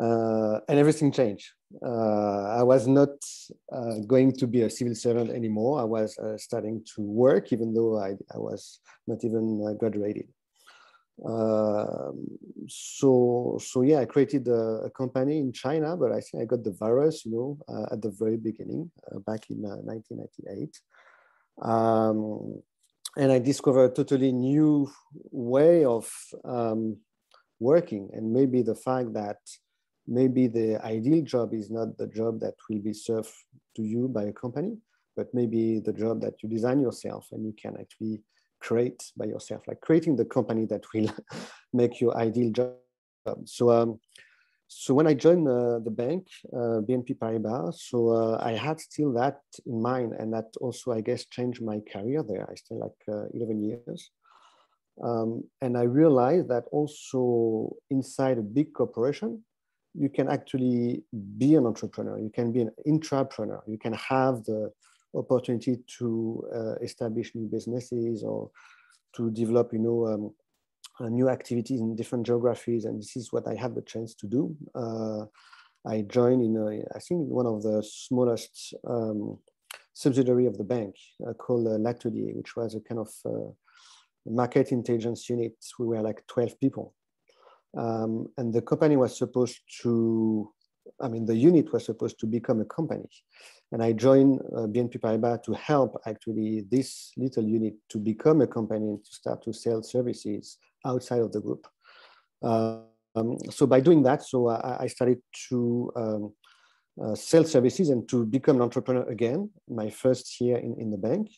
uh, and everything changed. Uh, I was not uh, going to be a civil servant anymore. I was uh, starting to work, even though I, I was not even uh, graduated. Um, so, so yeah, I created a, a, company in China, but I think I got the virus, you know, uh, at the very beginning, uh, back in 1998. Um, and I discovered a totally new way of um, working, and maybe the fact that maybe the ideal job is not the job that will be served to you by a company, but maybe the job that you design yourself and you can actually create by yourself, like creating the company that will make your ideal job. So, um, so when I joined uh, the bank, uh, BNP Paribas, so uh, I had still that in mind, and that also, I guess, changed my career there. I stayed like uh, 11 years. Um, and I realized that also inside a big corporation, you can actually be an entrepreneur. You can be an intrapreneur. You can have the opportunity to uh, establish new businesses or to develop, you know, um, uh, new activities in different geographies. And this is what I had the chance to do. Uh, I joined in, a, I think, one of the smallest um, subsidiary of the bank uh, called uh, L'Atelier, which was a kind of uh, market intelligence unit. We were like 12 people. Um, and the company was supposed to, I mean, the unit was supposed to become a company. And I joined uh, BNP Paribas to help actually this little unit to become a company and to start to sell services outside of the group. Um, so by doing that, so I, I started to um, uh, sell services and to become an entrepreneur again, my first year in, in the bank.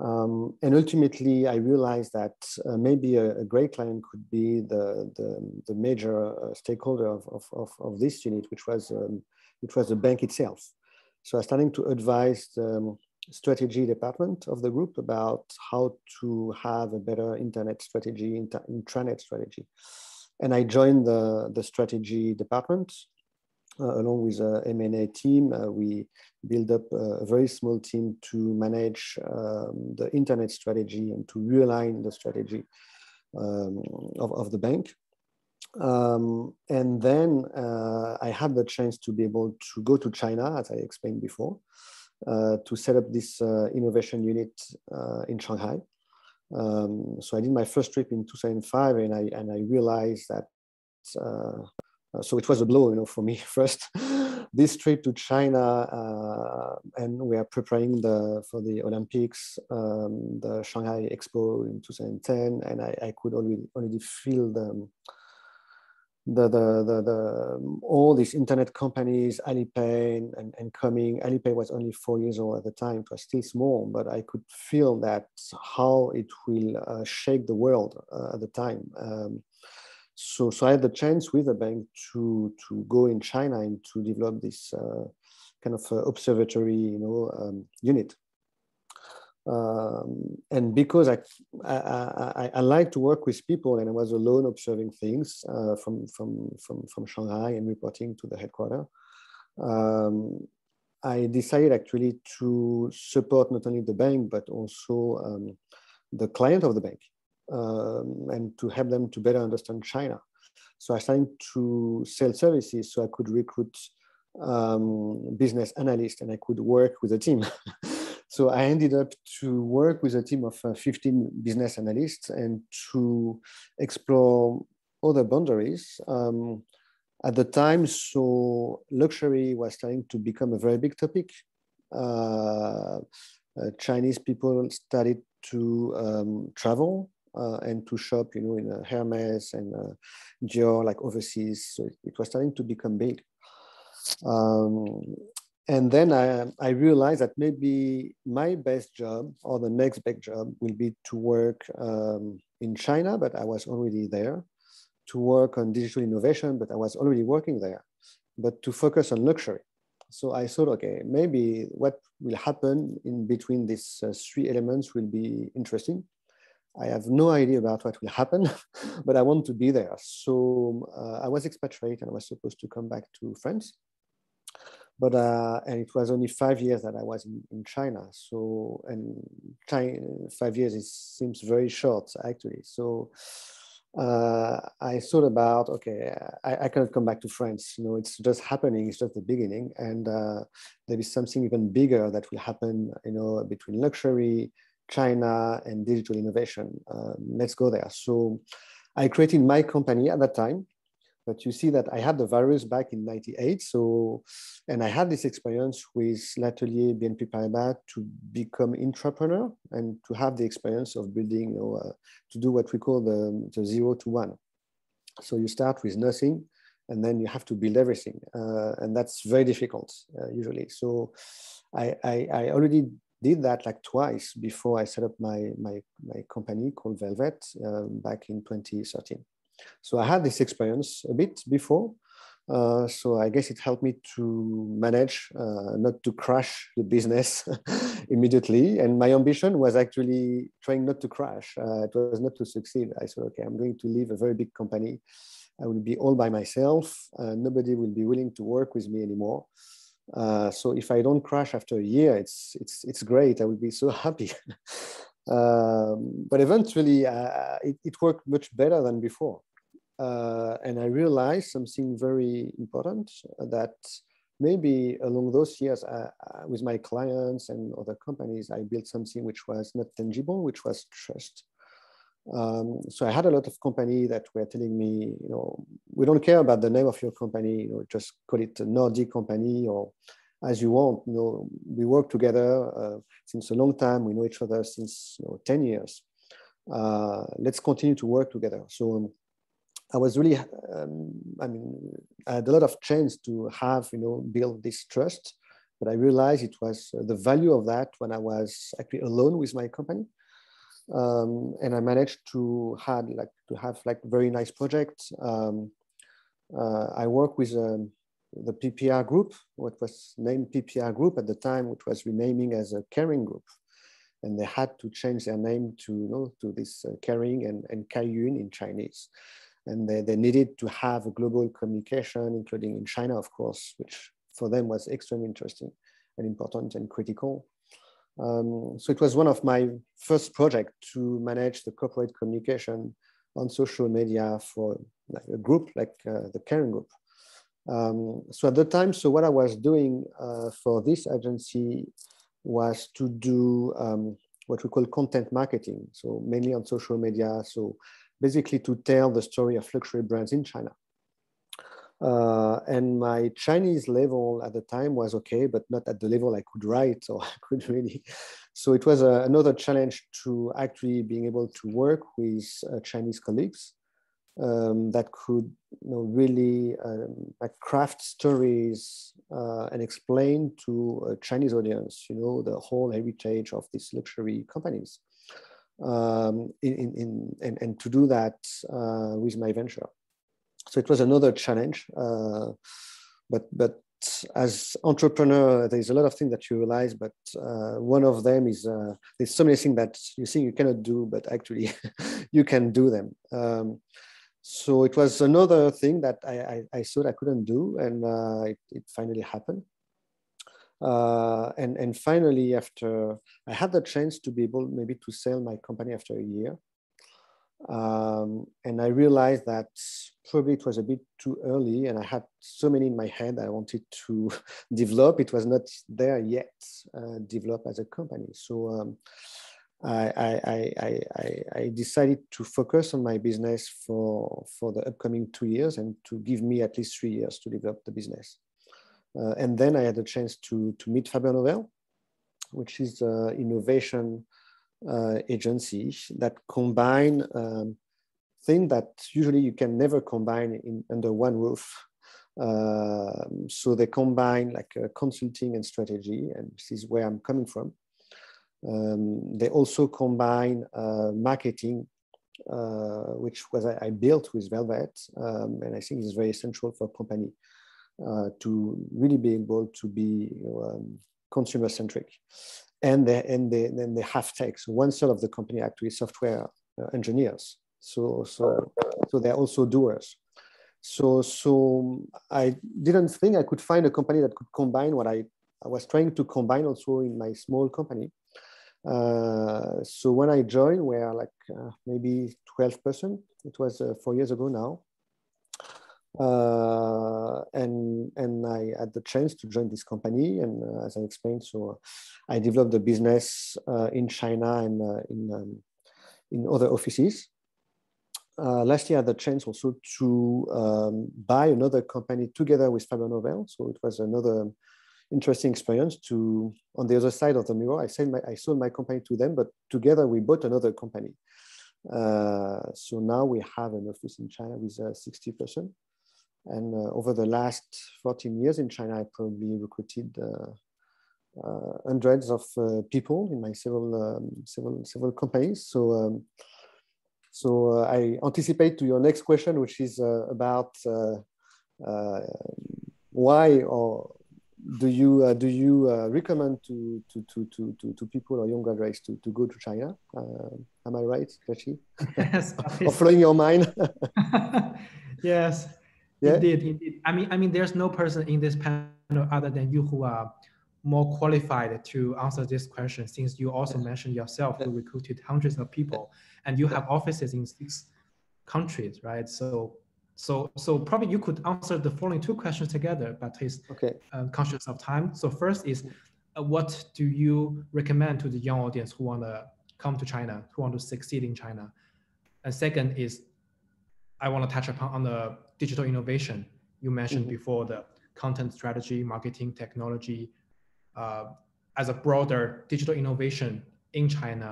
Um, and ultimately, I realized that uh, maybe a, a, great client could be the, the, the major uh, stakeholder of, of, of, of, this unit, which was, um, which was the bank itself. So I started to advise the um, strategy department of the group about how to have a better internet strategy, intranet strategy. And I joined the, the strategy department uh, along with a M&A team, uh, we build up a very small team to manage um, the internet strategy and to realign the strategy um, of, of the bank. Um, and then uh, I had the chance to be able to go to China, as I explained before, uh, to set up this uh, innovation unit uh, in Shanghai. Um, so I did my first trip in 2005, and I and I realized that uh, so it was a blow, you know, for me first. this trip to China, uh, and we are preparing the for the Olympics, um, the Shanghai Expo in 2010, and I, I could already already feel the the, the, the, the, all these internet companies, Alipay and, and coming, Alipay was only four years old at the time, it was still small, but I could feel that how it will uh, shake the world uh, at the time. Um, so, so I had the chance with the bank to, to go in China and to develop this uh, kind of uh, observatory, you know, um, unit. Um, and because I, I, I, I, like to work with people and I was alone observing things uh, from, from, from, from Shanghai and reporting to the headquarters, um, I decided actually to support not only the bank, but also um, the client of the bank um, and to help them to better understand China. So I started to sell services so I could recruit um, business analysts and I could work with a team. So I ended up to work with a team of uh, 15 business analysts and to explore other boundaries. Um, at the time, so luxury was starting to become a very big topic. Uh, uh, Chinese people started to um, travel uh, and to shop, you know, in uh, Hermes and uh, Dior, like overseas. So it, it, was starting to become big. Um, and then I, I realized that maybe my best job or the next big job will be to work um, in China, but I was already there, to work on digital innovation, but I was already working there, but to focus on luxury. So I thought, okay, maybe what will happen in between these uh, three elements will be interesting. I have no idea about what will happen, but I want to be there. So uh, I was expatriate and I was supposed to come back to France but uh, and it was only five years that I was in, in China. So and China, five years it seems very short actually. So uh, I thought about okay, I, I, cannot come back to France. You know, it's just happening. It's just the beginning, and uh, there is something even bigger that will happen. You know, between luxury, China, and digital innovation. Um, let's go there. So I created my company at that time but you see that I had the virus back in 98. So, and I had this experience with L'Atelier BNP Paribas to become entrepreneur and to have the experience of building, you know, uh, to do what we call the, the zero to one. So you start with nothing and then you have to build everything. Uh, and that's very difficult uh, usually. So I, I, I, already did that like twice before I set up my, my, my company called Velvet um, back in 2013. So I had this experience a bit before. Uh, so I guess it helped me to manage uh, not to crash the business immediately. And my ambition was actually trying not to crash. Uh, it was not to succeed. I said, okay, I'm going to leave a very big company. I will be all by myself. Uh, nobody will be willing to work with me anymore. Uh, so if I don't crash after a year, it's it's it's great. I will be so happy. Um, but eventually, uh, it, it, worked much better than before. Uh, and I realized something very important that maybe along those years uh, uh, with my clients and other companies, I built something which was not tangible, which was trust. Um, so I had a lot of company that were telling me, you know, we don't care about the name of your company, you know, just call it a Nordey company or as you want. You know, we work together uh, since a long time. We know each other since you know, 10 years. Uh, let's continue to work together. So um, I was really, um, I mean, I had a lot of chance to have, you know, build this trust, but I realized it was the value of that when I was actually alone with my company. Um, and I managed to had like to have like very nice projects. Um, uh, I work with um, the PPR group, what was named PPR group at the time, which was renaming as a Kering group. And they had to change their name to, you know, to this uh, Kering and, and Kaiyun in Chinese. And they, they needed to have a global communication, including in China, of course, which for them was extremely interesting and important and critical. Um, so it was one of my first projects to manage the corporate communication on social media for a group like uh, the Kering Group. Um, so at the time, so what I was doing uh, for this agency was to do um, what we call content marketing. So mainly on social media. So basically to tell the story of luxury brands in China. Uh, and my Chinese level at the time was okay, but not at the level I could write or I could really. So it was a, uh, another challenge to actually being able to work with uh, Chinese colleagues um, that could you know, really um, like craft stories uh, and explain to a Chinese audience, you know, the whole heritage of these luxury companies. Um, in, in, in, and, to do that uh, with my venture. So it was another challenge, uh, but, but as entrepreneur, there's a lot of things that you realize, but uh, one of them is uh, there's so many things that you think you cannot do, but actually you can do them. Um, so it was another thing that I, I, I thought I couldn't do, and uh, it, it, finally happened. Uh, and, and finally, after I had the chance to be able maybe to sell my company after a year, um, and I realized that probably it was a bit too early, and I had so many in my head I wanted to develop. It was not there yet, uh, develop as a company. So um, I, I, I, I, decided to focus on my business for, for the upcoming two years and to give me at least three years to develop the business. Uh, and then I had a chance to, to meet Fabernovel, which is an innovation uh, agency that combine um, things that usually you can never combine in under one roof. Uh, so they combine like uh, consulting and strategy, and this is where I'm coming from. Um, they also combine uh, marketing, uh, which was I, I, built with Velvet, um, and I think is very essential for a company uh, to really be able to be um, consumer centric. And they, and they, then they have tech. So one third of the company actually software uh, engineers. So, so, so they're also doers. So, so I didn't think I could find a company that could combine what I, I was trying to combine also in my small company. Uh, so when I joined, we are like uh, maybe 12 person. It was uh, four years ago now. Uh, and and I had the chance to join this company. And uh, as I explained, so I developed the business in China and in, um, in other offices. last year, I had the chance also to um, buy another company together with Fabernovel. So it was another interesting experience to on the other side of the mirror. I sold my I sold my company to them, but together we bought another company. Uh, so now we have an office in China with uh, 60 percent. And uh, over the last 14 years in China, I probably recruited uh, uh, hundreds of uh, people in my several um, several several companies. So. Um, so I anticipate to your next question, which is about why or do you uh, do you uh, recommend to, to, to, to, to, to people or young graduates to, to go to China? Uh, am I right, Jiaqi? Yes. or flowing your mind? yes. Yeah? Indeed, indeed. I mean, I mean, there's no person in this panel other than you who are more qualified to answer this question, since you also mentioned yourself you recruited hundreds of people and you have offices in six countries, right? So so, so probably you could answer the following two questions together, but is okay. Uh, conscious of time. So first is, uh, what do you recommend to the young audience who want to come to China, who want to succeed in China? And second is, I want to touch upon on the digital innovation you mentioned mm -hmm. before, the content strategy, marketing, technology, uh, as a broader digital innovation in China.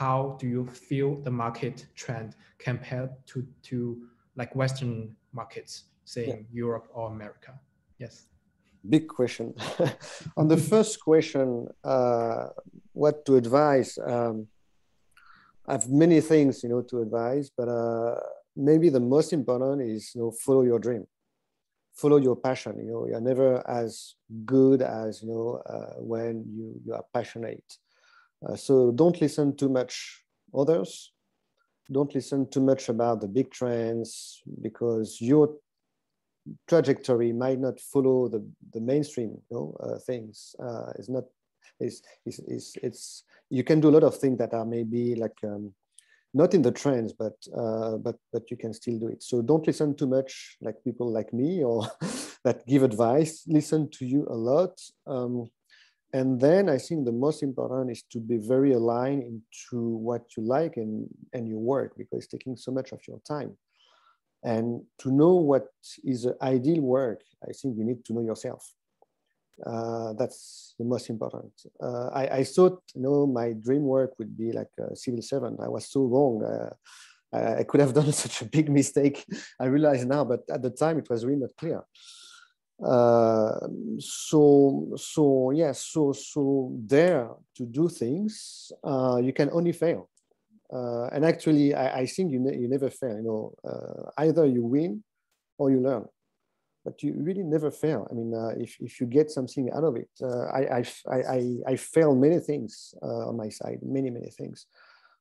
How do you feel the market trend compared to to like Western markets, say yeah. Europe or America? Yes. Big question. On the first question, uh, what to advise? Um, I have many things, you know, to advise, but uh, maybe the most important is, you know, follow your dream, follow your passion. You know, you're never as good as, you know, uh, when you, you are passionate. Uh, so don't listen too much others don't listen too much about the big trends because your trajectory might not follow the, the mainstream you know, uh, things. Uh, it's not, it's, it's, it's, it's, you can do a lot of things that are maybe like, um, not in the trends, but, uh, but, but you can still do it. So don't listen too much like people like me or that give advice, listen to you a lot. Um, and then I think the most important is to be very aligned into what you like and, and your work because it's taking so much of your time. And to know what is ideal work, I think you need to know yourself. Uh, that's the most important. Uh, I, I, thought, you know, my dream work would be like a civil servant. I was so wrong. Uh, I, I could have done such a big mistake. I realize now, but at the time it was really not clear. Uh, so so yes yeah, so so there to do things uh, you can only fail uh, and actually I, I think you, ne you never fail you know either you win or you learn but you really never fail i mean uh, if, if you get something out of it uh, I, I, I, I fail many things on my side many many things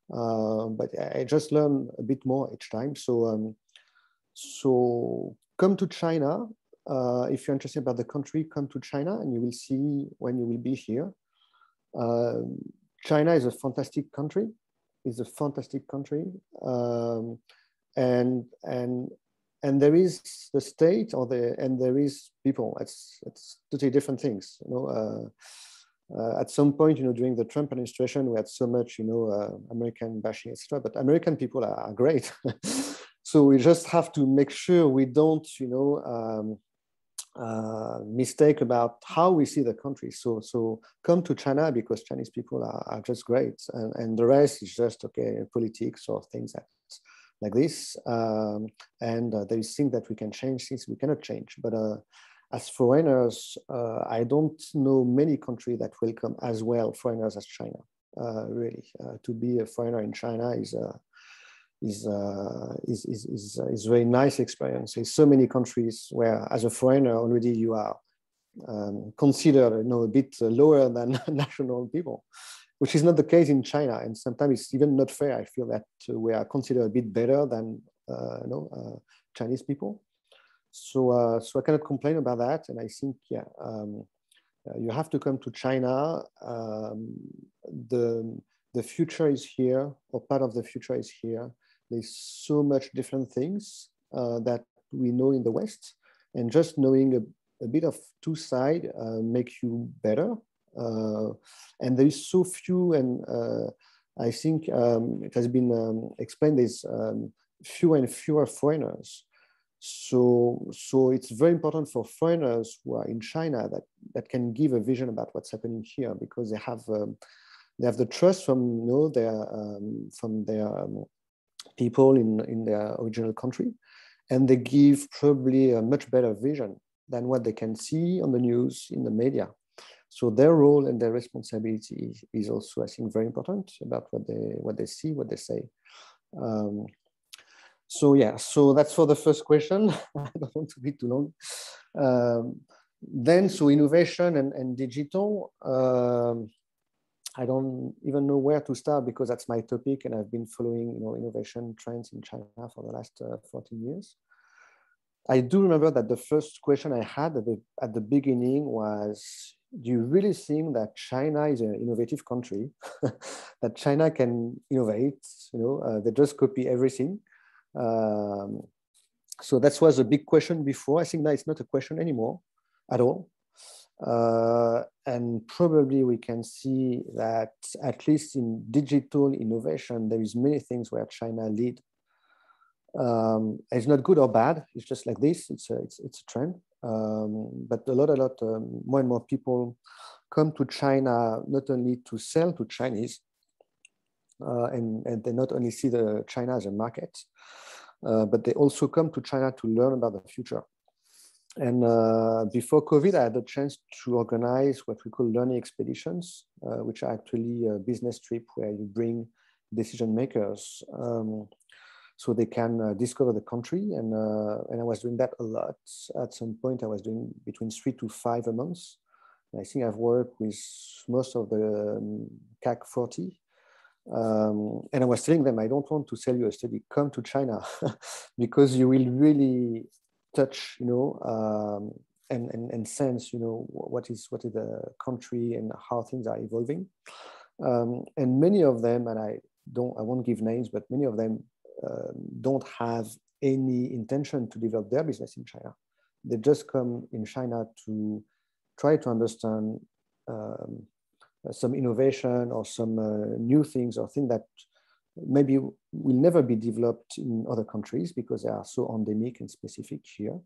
but I just learn a bit more each time so um, so come to China uh, if you're interested about the country, come to China and you will see when you will be here. Uh, China is a fantastic country. It's a fantastic country, um, and and and there is the state or the and there is people. It's it's totally different things. You know, uh, uh, at some point, you know, during the Trump administration, we had so much, you know, uh, American bashing, etc. But American people are, are great. so we just have to make sure we don't, you know, um, uh, mistake about how we see the country. So, so come to China because Chinese people are, are just great, and, and the rest is just okay politics or things that, like this. Um, and uh, there is things that we can change, things we cannot change. But uh, as foreigners, uh, I don't know many countries that welcome as well foreigners as China. Uh, really, uh, to be a foreigner in China is a is, uh, is, is, is, uh, is very nice experience. In so many countries where as a foreigner already you are um, considered you know, a bit lower than national people, which is not the case in China. And sometimes it's even not fair. I feel that we are considered a bit better than uh, you know, uh, Chinese people. So, uh, so I cannot complain about that. And I think, yeah, um, you have to come to China. Um, the, the future is here, or part of the future is here there's so much different things that we know in the West, and just knowing a, a bit of two side uh, make you better. Uh, and there is so few, and uh, I think um, it has been um, explained. There's um, fewer and fewer foreigners. So, so it's very important for foreigners who are in China that, that can give a vision about what's happening here because they have um, they have the trust from you know their um, from their um, people in, in their original country. And they give probably a much better vision than what they can see on the news, in the media. So their role and their responsibility is also, I think, very important about what they what they see, what they say. Um, so yeah, so that's for the first question. I don't want to be too long. Um, then, so innovation and, and digital. Um, I don't even know where to start because that's my topic and I've been following you know, innovation trends in China for the last uh, 14 years. I do remember that the first question I had at the, at the beginning was, do you really think that China is an innovative country? that China can innovate, you know, uh, they just copy everything. Um, so that was a big question before. I think now it's not a question anymore at all. Uh, and probably we can see that at least in digital innovation, there is many things where China lead. Um, it's not good or bad. It's just like this. It's a, it's, it's a trend. Um, but a lot, a lot, um, more and more people come to China not only to sell to Chinese, uh, and, and they not only see the China as a market, uh, but they also come to China to learn about the future. And uh, before COVID, I had the chance to organize what we call learning expeditions, uh, which are actually a business trip where you bring decision makers um, so they can uh, discover the country. And, uh, and I was doing that a lot. At some point, I was doing between three to five a month. I think I've worked with most of the um, CAC 40. Um, and I was telling them, I don't want to sell you a study, come to China because you will really touch, you know, um, and, and, and sense, you know, what is, what is the country and how things are evolving. Um, and many of them, and I don't, I won't give names, but many of them don't have any intention to develop their business in China. They just come in China to try to understand um, some innovation or some uh, new things or things that maybe will never be developed in other countries because they are so endemic and specific here.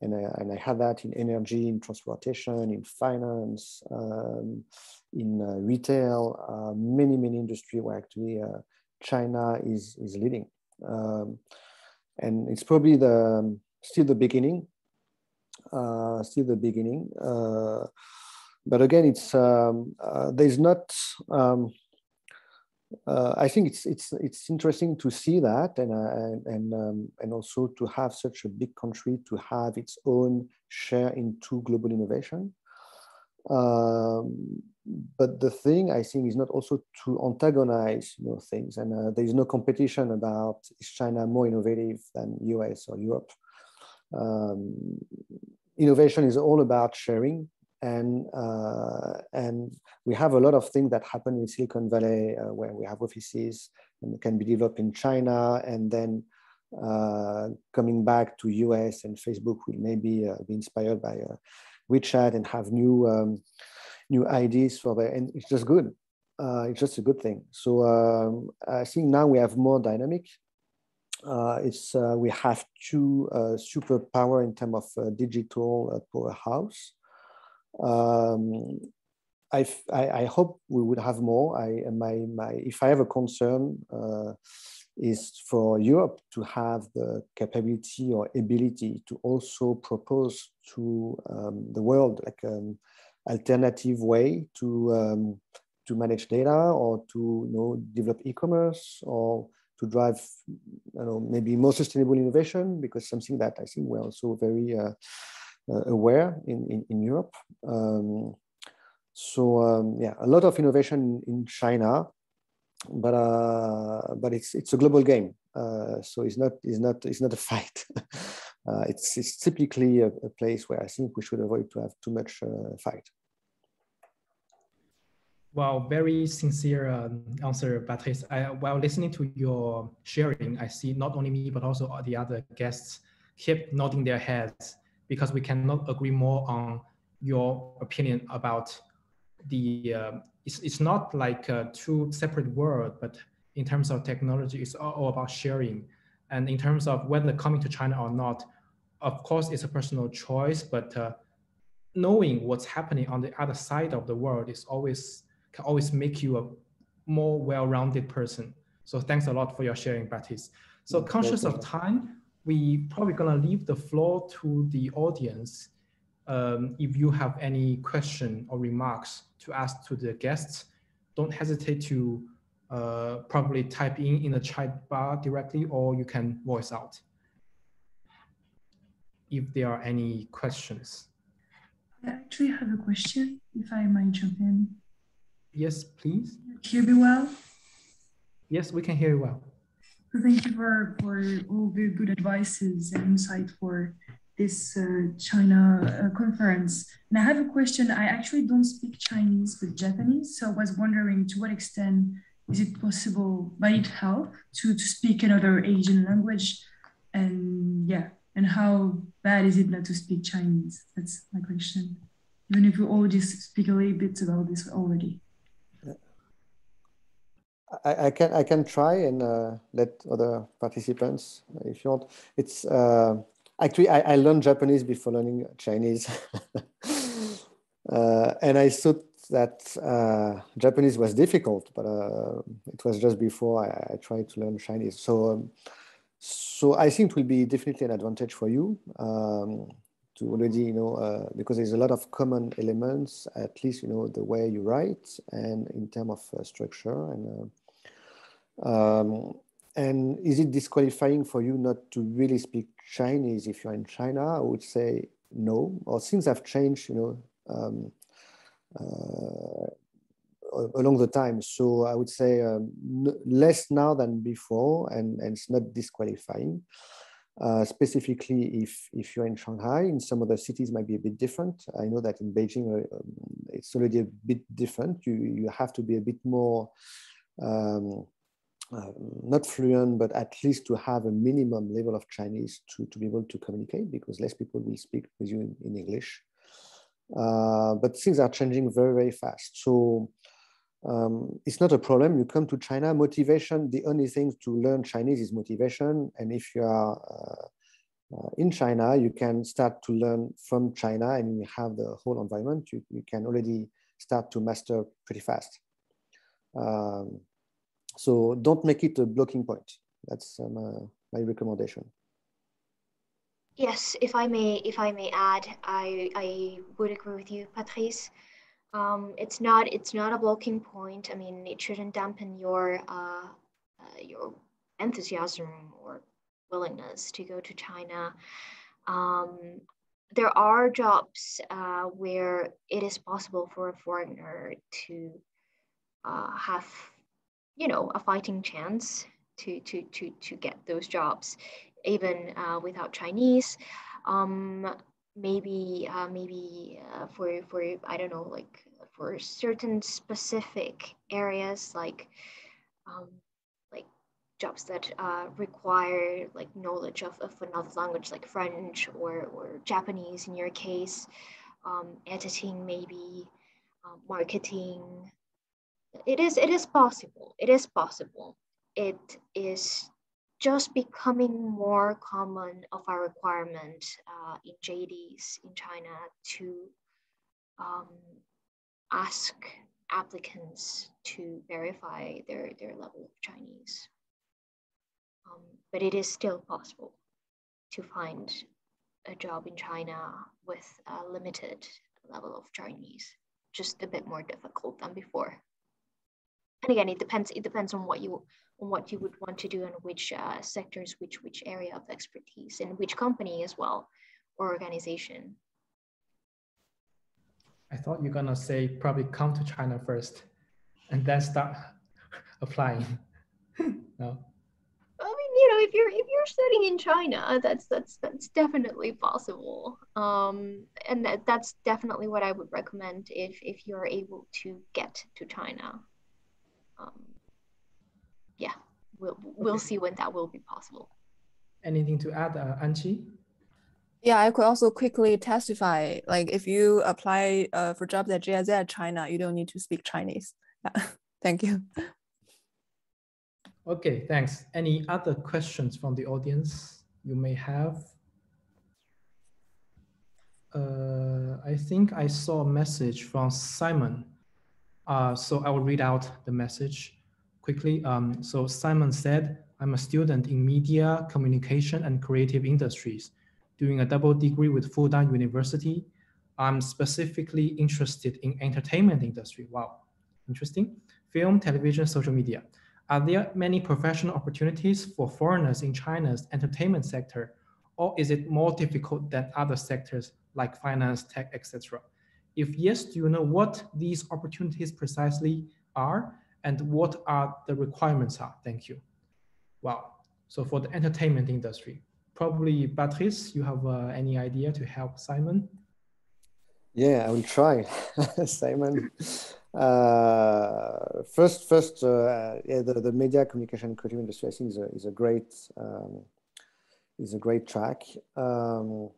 And I, and I had that in energy, in transportation, in finance, um, in uh, retail, uh, many, many industry where actually uh, China is, is leading. Um, and it's probably the still the beginning, uh, still the beginning. Uh, but again, it's um, uh, there's not. Um, uh, I think it's it's it's interesting to see that, and uh, and um, and also to have such a big country to have its own share into global innovation. Um, but the thing I think is not also to antagonize you know things, and uh, there is no competition about is China more innovative than US or Europe. Um, innovation is all about sharing. And uh, and we have a lot of things that happen in Silicon Valley uh, where we have offices and can be developed in China. And then uh, coming back to US and Facebook will maybe uh, be inspired by uh, WeChat and have new um, new ideas for the and it's just good. Uh, it's just a good thing. So um, I think now we have more dynamic. it's we have two superpower in terms of digital powerhouse. Um, I, I, hope we would have more. I, my, my, if I have a concern, uh, is for Europe to have the capability or ability to also propose to um, the world like an alternative way to um, to manage data or to you know develop e-commerce or to drive you know maybe more sustainable innovation because something that I think we're also very uh, uh, aware in, in, in Europe. Um, so um, yeah, a lot of innovation in China, but uh, but it's it's a global game. Uh, so it's not it's not it's not a fight. uh, it's it's typically a, a, place where I think we should avoid to have too much uh, fight. Well, very sincere um, answer, Patrice. I, while listening to your sharing, I see not only me but also the other guests keep nodding their heads because we cannot agree more on your opinion about the uh, it's, it's not like a two separate world but in terms of technology it's all about sharing and in terms of whether coming to china or not of course it's a personal choice but uh, knowing what's happening on the other side of the world is always can always make you a more well-rounded person so thanks a lot for your sharing Baptiste. so conscious of time we probably gonna leave the floor to the audience. Um, if you have any question or remarks to ask to the guests, don't hesitate to uh, probably type in in the chat bar directly, or you can voice out if there are any questions. I actually have a question, if I might jump in. Yes, please. Hear me well? Yes, we can hear you well. Thank you for, for all the good advices and insight for this uh, China uh, conference. And I have a question. I actually don't speak Chinese, but Japanese. So I was wondering to what extent is it possible, might it help to, to speak another Asian language? And yeah, and how bad is it not to speak Chinese? That's my question. Even if you already speak a little bit about this already. I, I, can I can try and uh, let other participants if you want. It's uh, actually I, I, learned Japanese before learning Chinese, uh, and I thought that uh, Japanese was difficult, but uh, it was just before I, I, tried to learn Chinese. So um, so I think it will be definitely an advantage for you. Um, to already, you know, uh, because there's a lot of common elements, at least, you know, the way you write and in terms of uh, structure and um, and is it disqualifying for you not to really speak Chinese if you're in China? I would say no. Or things have changed, you know, um, uh, along the time. So I would say um, less now than before, and, and it's not disqualifying. Uh, specifically, if if you're in Shanghai, in some other cities might be a bit different. I know that in Beijing, uh, um, it's already a bit different. You you have to be a bit more um, uh, not fluent, but at least to have a minimum level of Chinese to, to be able to communicate because less people will speak with you in, in English. Uh, but things are changing very, very fast. So um, it's not a problem. You come to China, motivation, the only thing to learn Chinese is motivation. And if you are uh, uh, in China, you can start to learn from China and you have the whole environment. You, you can already start to master pretty fast. Um, so don't make it a blocking point. That's um, uh, my recommendation. Yes, if I may, if I may add, I I would agree with you, Patrice. Um, it's not it's not a blocking point. I mean, it shouldn't dampen your uh, uh, your enthusiasm or willingness to go to China. Um, there are jobs uh, where it is possible for a foreigner to uh, have, you know, a fighting chance to to to to get those jobs, even uh, without Chinese. Um, maybe uh, maybe uh, for for I don't know like for certain specific areas like um, like jobs that uh, require like knowledge of, of another language like French or or Japanese in your case, um, editing maybe, um, marketing. It is it is possible. It is possible. It is just becoming more common of a requirement uh, in JDs in China to um, ask applicants to verify their, their level of Chinese. Um, but it is still possible to find a job in China with a limited level of Chinese, just a bit more difficult than before. And again, it depends. It depends on what you on what you would want to do and which uh, sectors, which which area of expertise, and which company as well, or organization. I thought you're gonna say probably come to China first, and then start applying. no. I mean, you know, if you're if you're studying in China, that's that's that's definitely possible. Um, and that, that's definitely what I would recommend if if you're able to get to China. Um, yeah, we'll we'll see when that will be possible. Anything to add, uh, Anqi? Yeah, I could also quickly testify. Like if you apply uh, for jobs at GIZ China, you don't need to speak Chinese. Thank you. Okay, thanks. Any other questions from the audience you may have? Uh, I think I saw a message from Simon. Uh, so I will read out the message quickly. Um, so Simon said, I'm a student in media, communication, and creative industries doing a double degree with Fudan University. I'm specifically interested in entertainment industry. Wow, interesting. Film, television, social media. Are there many professional opportunities for foreigners in China's entertainment sector, or is it more difficult than other sectors like finance, tech, etc.? If yes, do you know what these opportunities precisely are and what are the requirements are? Thank you. Wow. So for the entertainment industry, probably Patrice, you have uh, any idea to help Simon? Yeah, I will try, Simon. Uh, first, first, uh, yeah, the, the media communication creative industry, I think, is a, is a great um, is a great track. Um,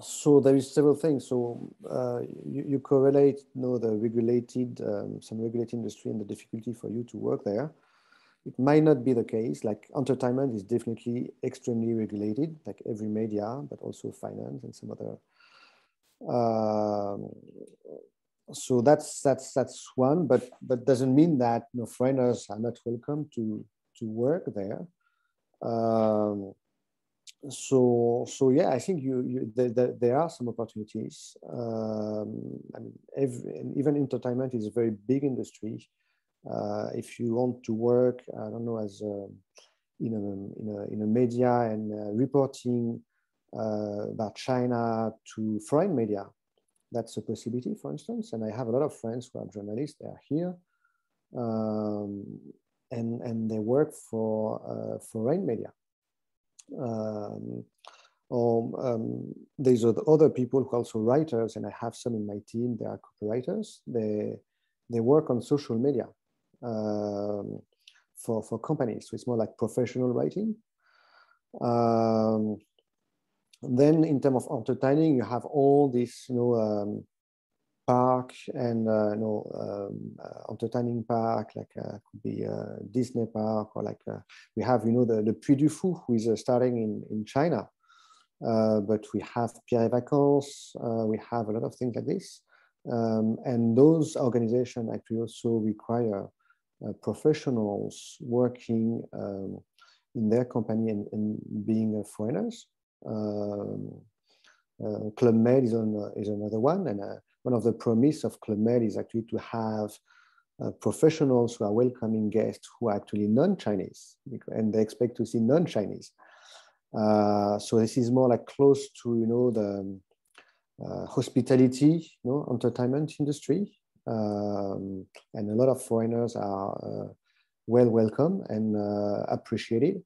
so there is several things. So uh, you, you, correlate, you know, the regulated, um, some regulated industry and the difficulty for you to work there. It might not be the case. Like entertainment is definitely extremely regulated, like every media, but also finance and some other. Um, so that's that's that's one, but but doesn't mean that you know, foreigners are not welcome to to work there. Um, so so yeah, I think you, you the, the, there are some opportunities. Um, I mean, every, even entertainment is a very big industry. Uh, if you want to work, I don't know, as a, in, a, in, a, in a media and uh, reporting uh, about China to foreign media, that's a possibility, for instance. And I have a lot of friends who are journalists, they are here. Um, and, and they work for uh, foreign media. Um, or um, these there's other people who are also writers, and I have some in my team. They are copywriters. They they work on social media, um, for, for companies. So it's more like professional writing. Um, then in terms of entertaining, you have all this, you know, um, park and uh, you know um, uh, entertaining park like uh, could be uh, Disney park or like uh, we have you know the the Puy du Fou who is uh, starting in in China, but we have Pierre et Vacances, we have a lot of things like this, um, and those organizations actually also require uh, professionals working um, in their company and, and being foreigners. Um, uh, Club Med is, on, is another one. And one of the promise of Club is actually to have uh, professionals who are welcoming guests who are actually non-Chinese, and they expect to see non-Chinese. Uh, so this is more like close to you know the uh, hospitality, you know, entertainment industry, um, and a lot of foreigners are uh, well welcome and uh, appreciated.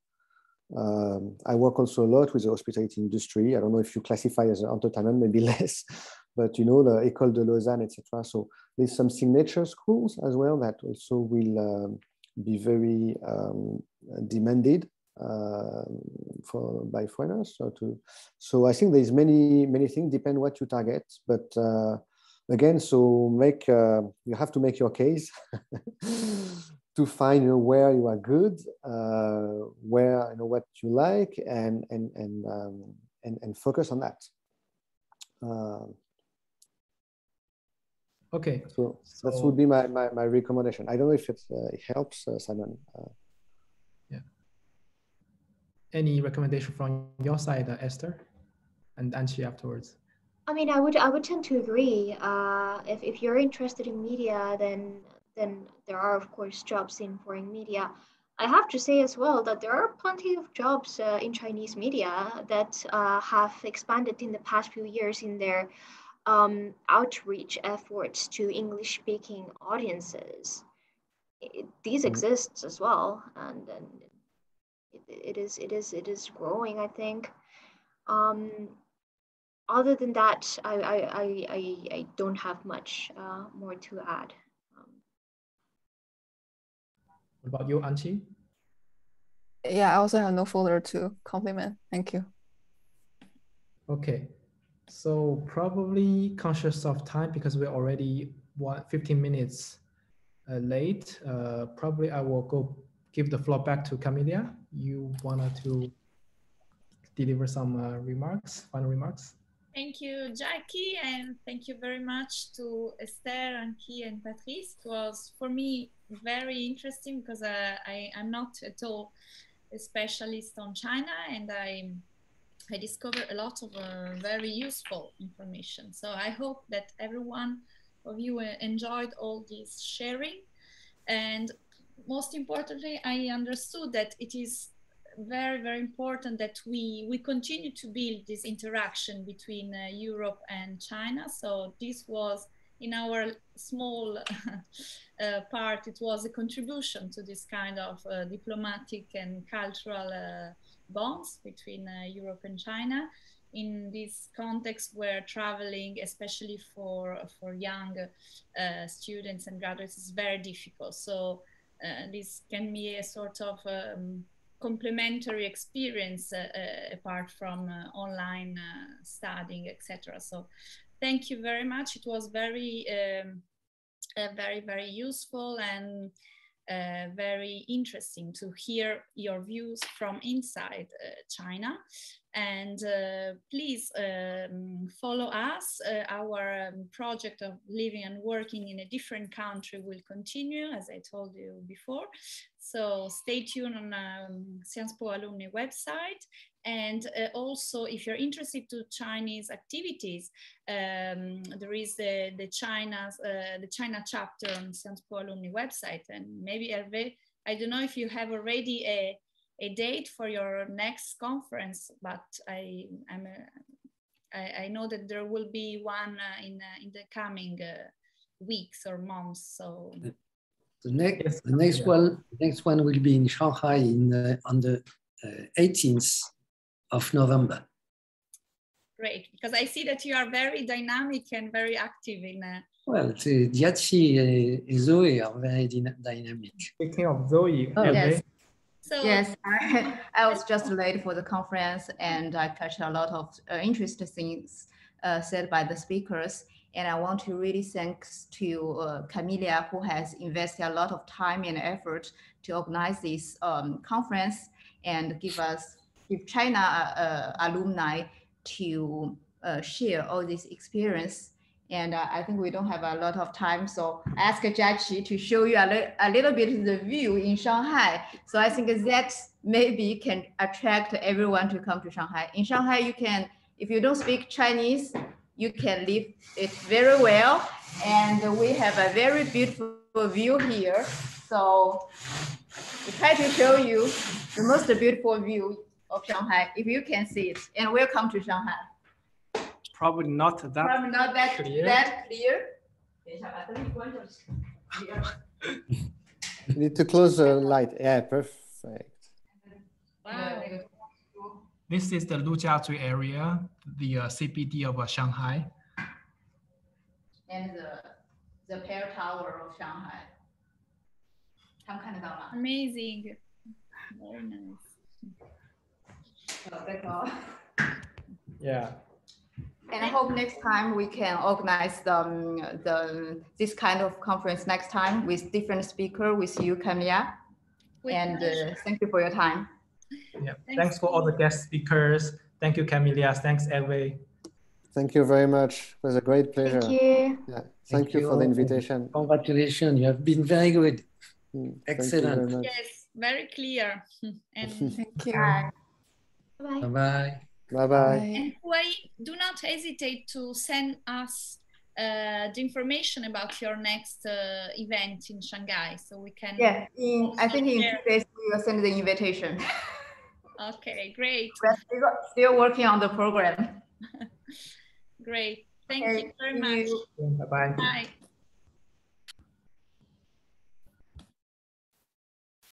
Um, I work also a lot with the hospitality industry. I don't know if you classify as an entertainment, maybe less, but you know the École de Lausanne, etc. So there's some signature schools as well that also will um, be very um, demanded uh, for by foreigners. So to so I think there's many many things depend what you target, but uh, again, so make uh, you have to make your case to find you know, where you are good, uh, where you know what you like, and and and um, and, and focus on that. Okay. So, so that would be my, my, my, recommendation. I don't know if it, uh, it helps, uh, Simon. Uh, yeah. Any recommendation from your side, uh, Ester, and Anqi afterwards? I mean, I would I would tend to agree. Uh, if if you're interested in media, then then there are of course jobs in foreign media. I have to say as well that there are plenty of jobs uh, in Chinese media that uh, have expanded in the past few years in their um, outreach efforts to English speaking audiences. It, these mm-hmm. exist as well, and, and it, it is it is it is growing. I think. Um, other than that, I I, I, I, I don't have much uh, more to add. Um, what about you, Anqi? Yeah, I also have no further to compliment. Thank you. Okay, so probably conscious of time because we're already one, 15 minutes uh, late. Uh, probably I will go give the floor back to Camilla. You wanted to deliver some uh, remarks, final remarks? Thank you, Jiaqi, and thank you very much to Ester, and Anqi, and Patrice. It was, for me, very interesting because uh, I, I'm not at all a specialist on China, and I'm I discovered a lot of uh, very useful information. So I hope that everyone of you uh, enjoyed all this sharing. And most importantly, I understood that it is very, very important that we, we continue to build this interaction between uh, Europe and China. So this was in our small uh, part, it was a contribution to this kind of uh, diplomatic and cultural uh, bonds between uh, Europe and China in this context where traveling, especially for, for young uh, students and graduates, is very difficult. So uh, this can be a sort of um, complementary experience uh, uh, apart from uh, online studying, etc. So thank you very much. It was very, um, very, very useful and uh, very interesting to hear your views from inside uh, China. And uh, please um, follow us. Uh, our um, project of living and working in a different country will continue, as I told you before. So stay tuned on um, Sciences Po alumni website and uh, also, if you're interested to Chinese activities, um, there is the, the China's uh, the China chapter on Sciences Po alumni website. And maybe Hervé, I don't know if you have already a, a date for your next conference, but I I'm a, I, I know that there will be one uh, in uh, in the coming uh, weeks or months. So. The next, yes. the next yeah. one, next one will be in Shanghai in uh, on the 18th of November. Great, because I see that you are very dynamic and very active in. Uh... Well, Jiaqi and Zoe are very dynamic. Speaking of Zoe, oh, yes. So, yes, I, I was just late for the conference and I catch a lot of uh, interesting things uh, said by the speakers. And I want to really thanks to uh, Camilla, who has invested a lot of time and effort to organize this um, conference and give us give China uh, alumni to uh, share all this experience. And uh, I think we don't have a lot of time. So I asked Jiaqi to show you a, li a little bit of the view in Shanghai. So I think that maybe can attract everyone to come to Shanghai. In Shanghai, you can, if you don't speak Chinese, you can live it very well. And we have a very beautiful view here. So we try to show you the most beautiful view of Shanghai, if you can see it. And welcome to Shanghai. Probably not that Probably not that clear. That clear. You need to close the light. Yeah, perfect. Wow. This is the Lujiazui area, the uh, CBD of uh, Shanghai. And the, the Pearl Tower of Shanghai. Amazing. very nice. Yeah. And I hope next time we can organize the, um, the this kind of conference next time with different speaker with you, Camilla. And uh, thank you for your time. Yeah. Thanks. Thanks for all the guest speakers. Thank you, Camilla. Thanks, Eve. Thank you very much. It was a great pleasure. Thank you. Yeah. Thank, Thank you, you for the invitation. Congratulations, you have been very good. Mm, Excellent. Thank you very much. Yes, very clear. And, Thank you. Bye. Bye. Bye bye. Bye bye. and Hui, do not hesitate to send us uh, the information about your next uh, event in Shanghai so we can. Yeah, in, I think in two days we will send the invitation. Okay, great. We're still, still working on the program. Great. Thank Okay, you very see much. you. Bye bye. Bye.